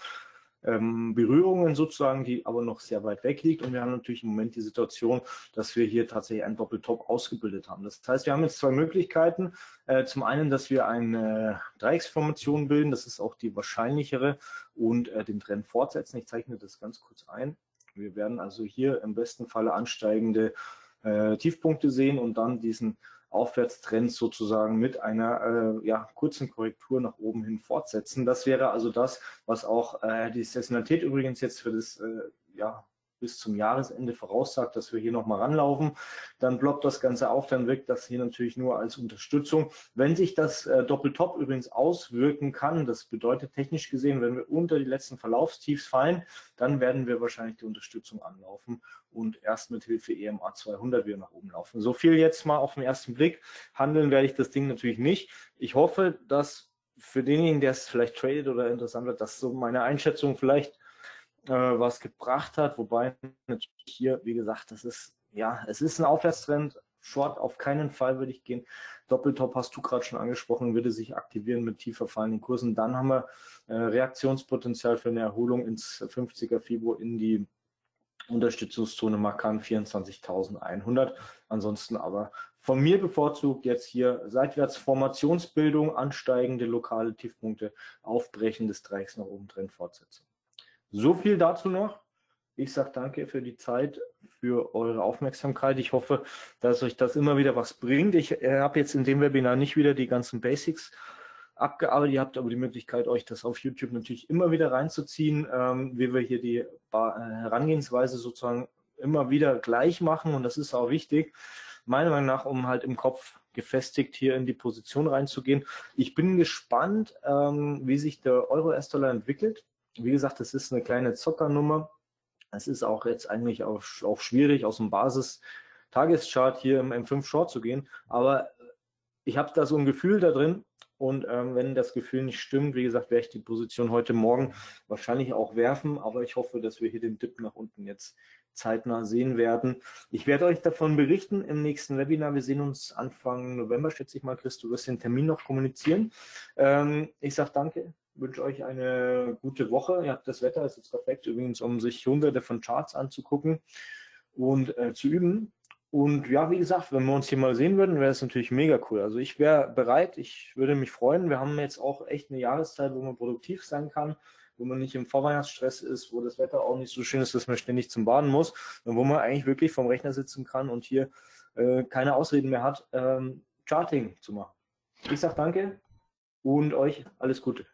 S3: ähm, Berührungen sozusagen, die aber noch sehr weit weg liegt. Und wir haben natürlich im Moment die Situation, dass wir hier tatsächlich einen Doppeltop ausgebildet haben. Das heißt, wir haben jetzt zwei Möglichkeiten. Äh, zum einen, dass wir eine Dreiecksformation bilden, das ist auch die wahrscheinlichere, und äh, den Trend fortsetzen. Ich zeichne das ganz kurz ein. Wir werden also hier im besten Falle ansteigende äh, Tiefpunkte sehen und dann diesen Aufwärtstrend sozusagen mit einer äh, ja, kurzen Korrektur nach oben hin fortsetzen. Das wäre also das, was auch äh, die Saisonalität übrigens jetzt für das äh, ja, bis zum Jahresende voraussagt, dass wir hier nochmal ranlaufen. Dann blockt das Ganze auf, dann wirkt das hier natürlich nur als Unterstützung. Wenn sich das äh, Doppeltop übrigens auswirken kann, das bedeutet technisch gesehen, wenn wir unter die letzten Verlaufstiefs fallen, dann werden wir wahrscheinlich die Unterstützung anlaufen und erst mit Hilfe EMA 200 wieder nach oben laufen. So viel jetzt mal auf den ersten Blick. Handeln werde ich das Ding natürlich nicht. Ich hoffe, dass für denjenigen, der es vielleicht tradet oder interessant wird, dass so meine Einschätzung vielleicht äh, was gebracht hat. Wobei natürlich hier, wie gesagt, das ist, ja, es ist ein Aufwärtstrend. Short auf keinen Fall würde ich gehen. Doppeltop hast du gerade schon angesprochen, würde sich aktivieren mit tiefer fallenden Kursen. Dann haben wir äh, Reaktionspotenzial für eine Erholung ins 50er Fibo in die Unterstützungszone markant 24.100. Ansonsten aber von mir bevorzugt jetzt hier seitwärts Formationsbildung, ansteigende lokale Tiefpunkte, Aufbrechen des Dreiecks nach oben drin fortsetzen. So viel dazu noch. Ich sage danke für die Zeit, für eure Aufmerksamkeit. Ich hoffe, dass euch das immer wieder was bringt. Ich äh, habe jetzt in dem Webinar nicht wieder die ganzen Basics abgearbeitet. Ihr habt aber die Möglichkeit, euch das auf YouTube natürlich immer wieder reinzuziehen, ähm, wie wir hier die äh, Herangehensweise sozusagen immer wieder gleich machen. Und das ist auch wichtig, meiner Meinung nach, um halt im Kopf gefestigt hier in die Position reinzugehen. Ich bin gespannt, ähm, wie sich der Euro-S-Dollar entwickelt. Wie gesagt, es ist eine kleine Zockernummer. Es ist auch jetzt eigentlich auch, auch schwierig, aus dem Basis-Tageschart hier im M5 Short zu gehen. Aber ich habe da so ein Gefühl da drin. Und ähm, wenn das Gefühl nicht stimmt, wie gesagt, werde ich die Position heute Morgen wahrscheinlich auch werfen. Aber ich hoffe, dass wir hier den Dip nach unten jetzt zeitnah sehen werden. Ich werde euch davon berichten im nächsten Webinar. Wir sehen uns Anfang November, schätze ich mal. Chris, du wirst den Termin noch kommunizieren. Ähm, ich sage danke wünsche euch eine gute Woche. Ihr habt das Wetter, ist jetzt perfekt, übrigens, um sich hunderte von Charts anzugucken und äh, zu üben. Und ja, wie gesagt, wenn wir uns hier mal sehen würden, wäre es natürlich mega cool. Also ich wäre bereit, ich würde mich freuen. Wir haben jetzt auch echt eine Jahreszeit, wo man produktiv sein kann, wo man nicht im Vorweihnachtsstress ist, wo das Wetter auch nicht so schön ist, dass man ständig zum Baden muss und wo man eigentlich wirklich vom Rechner sitzen kann und hier äh, keine Ausreden mehr hat, ähm, Charting zu machen. Ich sage danke und euch alles Gute.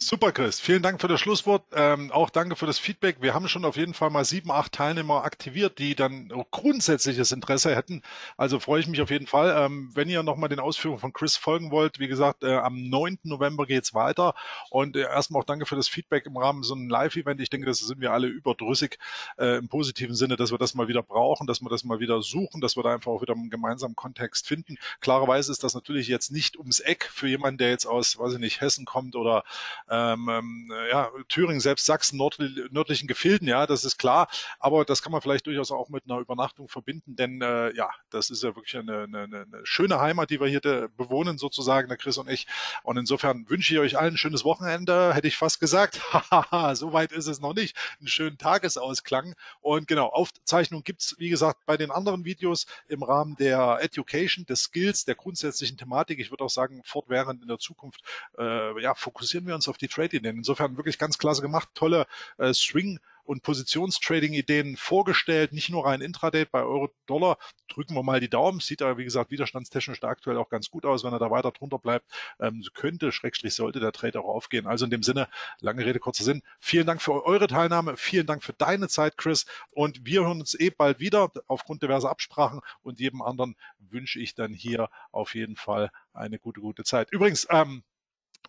S2: Super, Chris. Vielen Dank für das Schlusswort. Ähm, auch danke für das Feedback. Wir haben schon auf jeden Fall mal sieben, acht Teilnehmer aktiviert, die dann grundsätzliches Interesse hätten. Also freue ich mich auf jeden Fall. Ähm, wenn ihr nochmal den Ausführungen von Chris folgen wollt, wie gesagt, äh, am 9. November geht's weiter. Und äh, erstmal auch danke für das Feedback im Rahmen so einem Live-Event. Ich denke, das sind wir alle überdrüssig äh, im positiven Sinne, dass wir das mal wieder brauchen, dass wir das mal wieder suchen, dass wir da einfach auch wieder einen gemeinsamen Kontext finden. Klarerweise ist das natürlich jetzt nicht ums Eck für jemanden, der jetzt aus, weiß ich nicht, Hessen kommt oder ähm, ähm, ja, Thüringen, selbst Sachsen, nord, nördlichen Gefilden, ja, das ist klar. Aber das kann man vielleicht durchaus auch mit einer Übernachtung verbinden, denn äh, ja, das ist ja wirklich eine, eine, eine schöne Heimat, die wir hier bewohnen, sozusagen, der Chris und ich. Und insofern wünsche ich euch allen ein schönes Wochenende, hätte ich fast gesagt. [laughs] Hahaha, so weit ist es noch nicht. Einen schönen Tagesausklang. Und genau, Aufzeichnung gibt's wie gesagt, bei den anderen Videos im Rahmen der Education, des Skills, der grundsätzlichen Thematik. Ich würde auch sagen, fortwährend in der Zukunft äh, ja, fokussieren wir uns auf die Trade-Ideen. Insofern wirklich ganz klasse gemacht, tolle äh, Swing- und Positionstrading-Ideen vorgestellt, nicht nur rein Intraday bei Euro-Dollar. Drücken wir mal die Daumen. Sieht aber, wie gesagt, widerstandstechnisch aktuell auch ganz gut aus, wenn er da weiter drunter bleibt. Ähm, könnte, schrägstrich sollte der Trade auch aufgehen. Also in dem Sinne, lange Rede, kurzer Sinn. Vielen Dank für eure Teilnahme. Vielen Dank für deine Zeit, Chris. Und wir hören uns eh bald wieder aufgrund diverser Absprachen. Und jedem anderen wünsche ich dann hier auf jeden Fall eine gute, gute Zeit. Übrigens, ähm,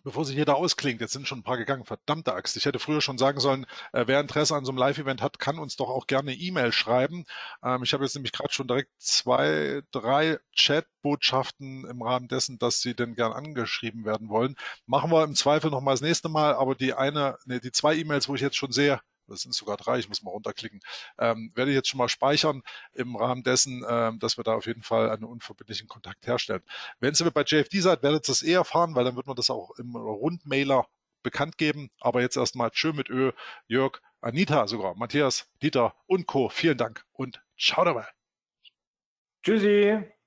S2: bevor sich jeder ausklingt, jetzt sind schon ein paar gegangen, verdammte Axt. Ich hätte früher schon sagen sollen, äh, wer Interesse an so einem Live-Event hat, kann uns doch auch gerne E-Mail schreiben. Ähm, ich habe jetzt nämlich gerade schon direkt zwei, drei Chat-Botschaften im Rahmen dessen, dass sie denn gern angeschrieben werden wollen. Machen wir im Zweifel nochmal das nächste Mal, aber die eine, nee, die zwei E-Mails, wo ich jetzt schon sehe, das sind sogar drei, ich muss mal runterklicken, ähm, werde ich jetzt schon mal speichern im Rahmen dessen, ähm, dass wir da auf jeden Fall einen unverbindlichen Kontakt herstellen. Wenn ihr bei JFD seid, werdet ihr das eh erfahren, weil dann wird man das auch im Rundmailer bekannt geben. Aber jetzt erstmal schön mit Ö, Jörg, Anita sogar, Matthias, Dieter und Co. Vielen Dank und ciao dabei.
S3: Tschüssi.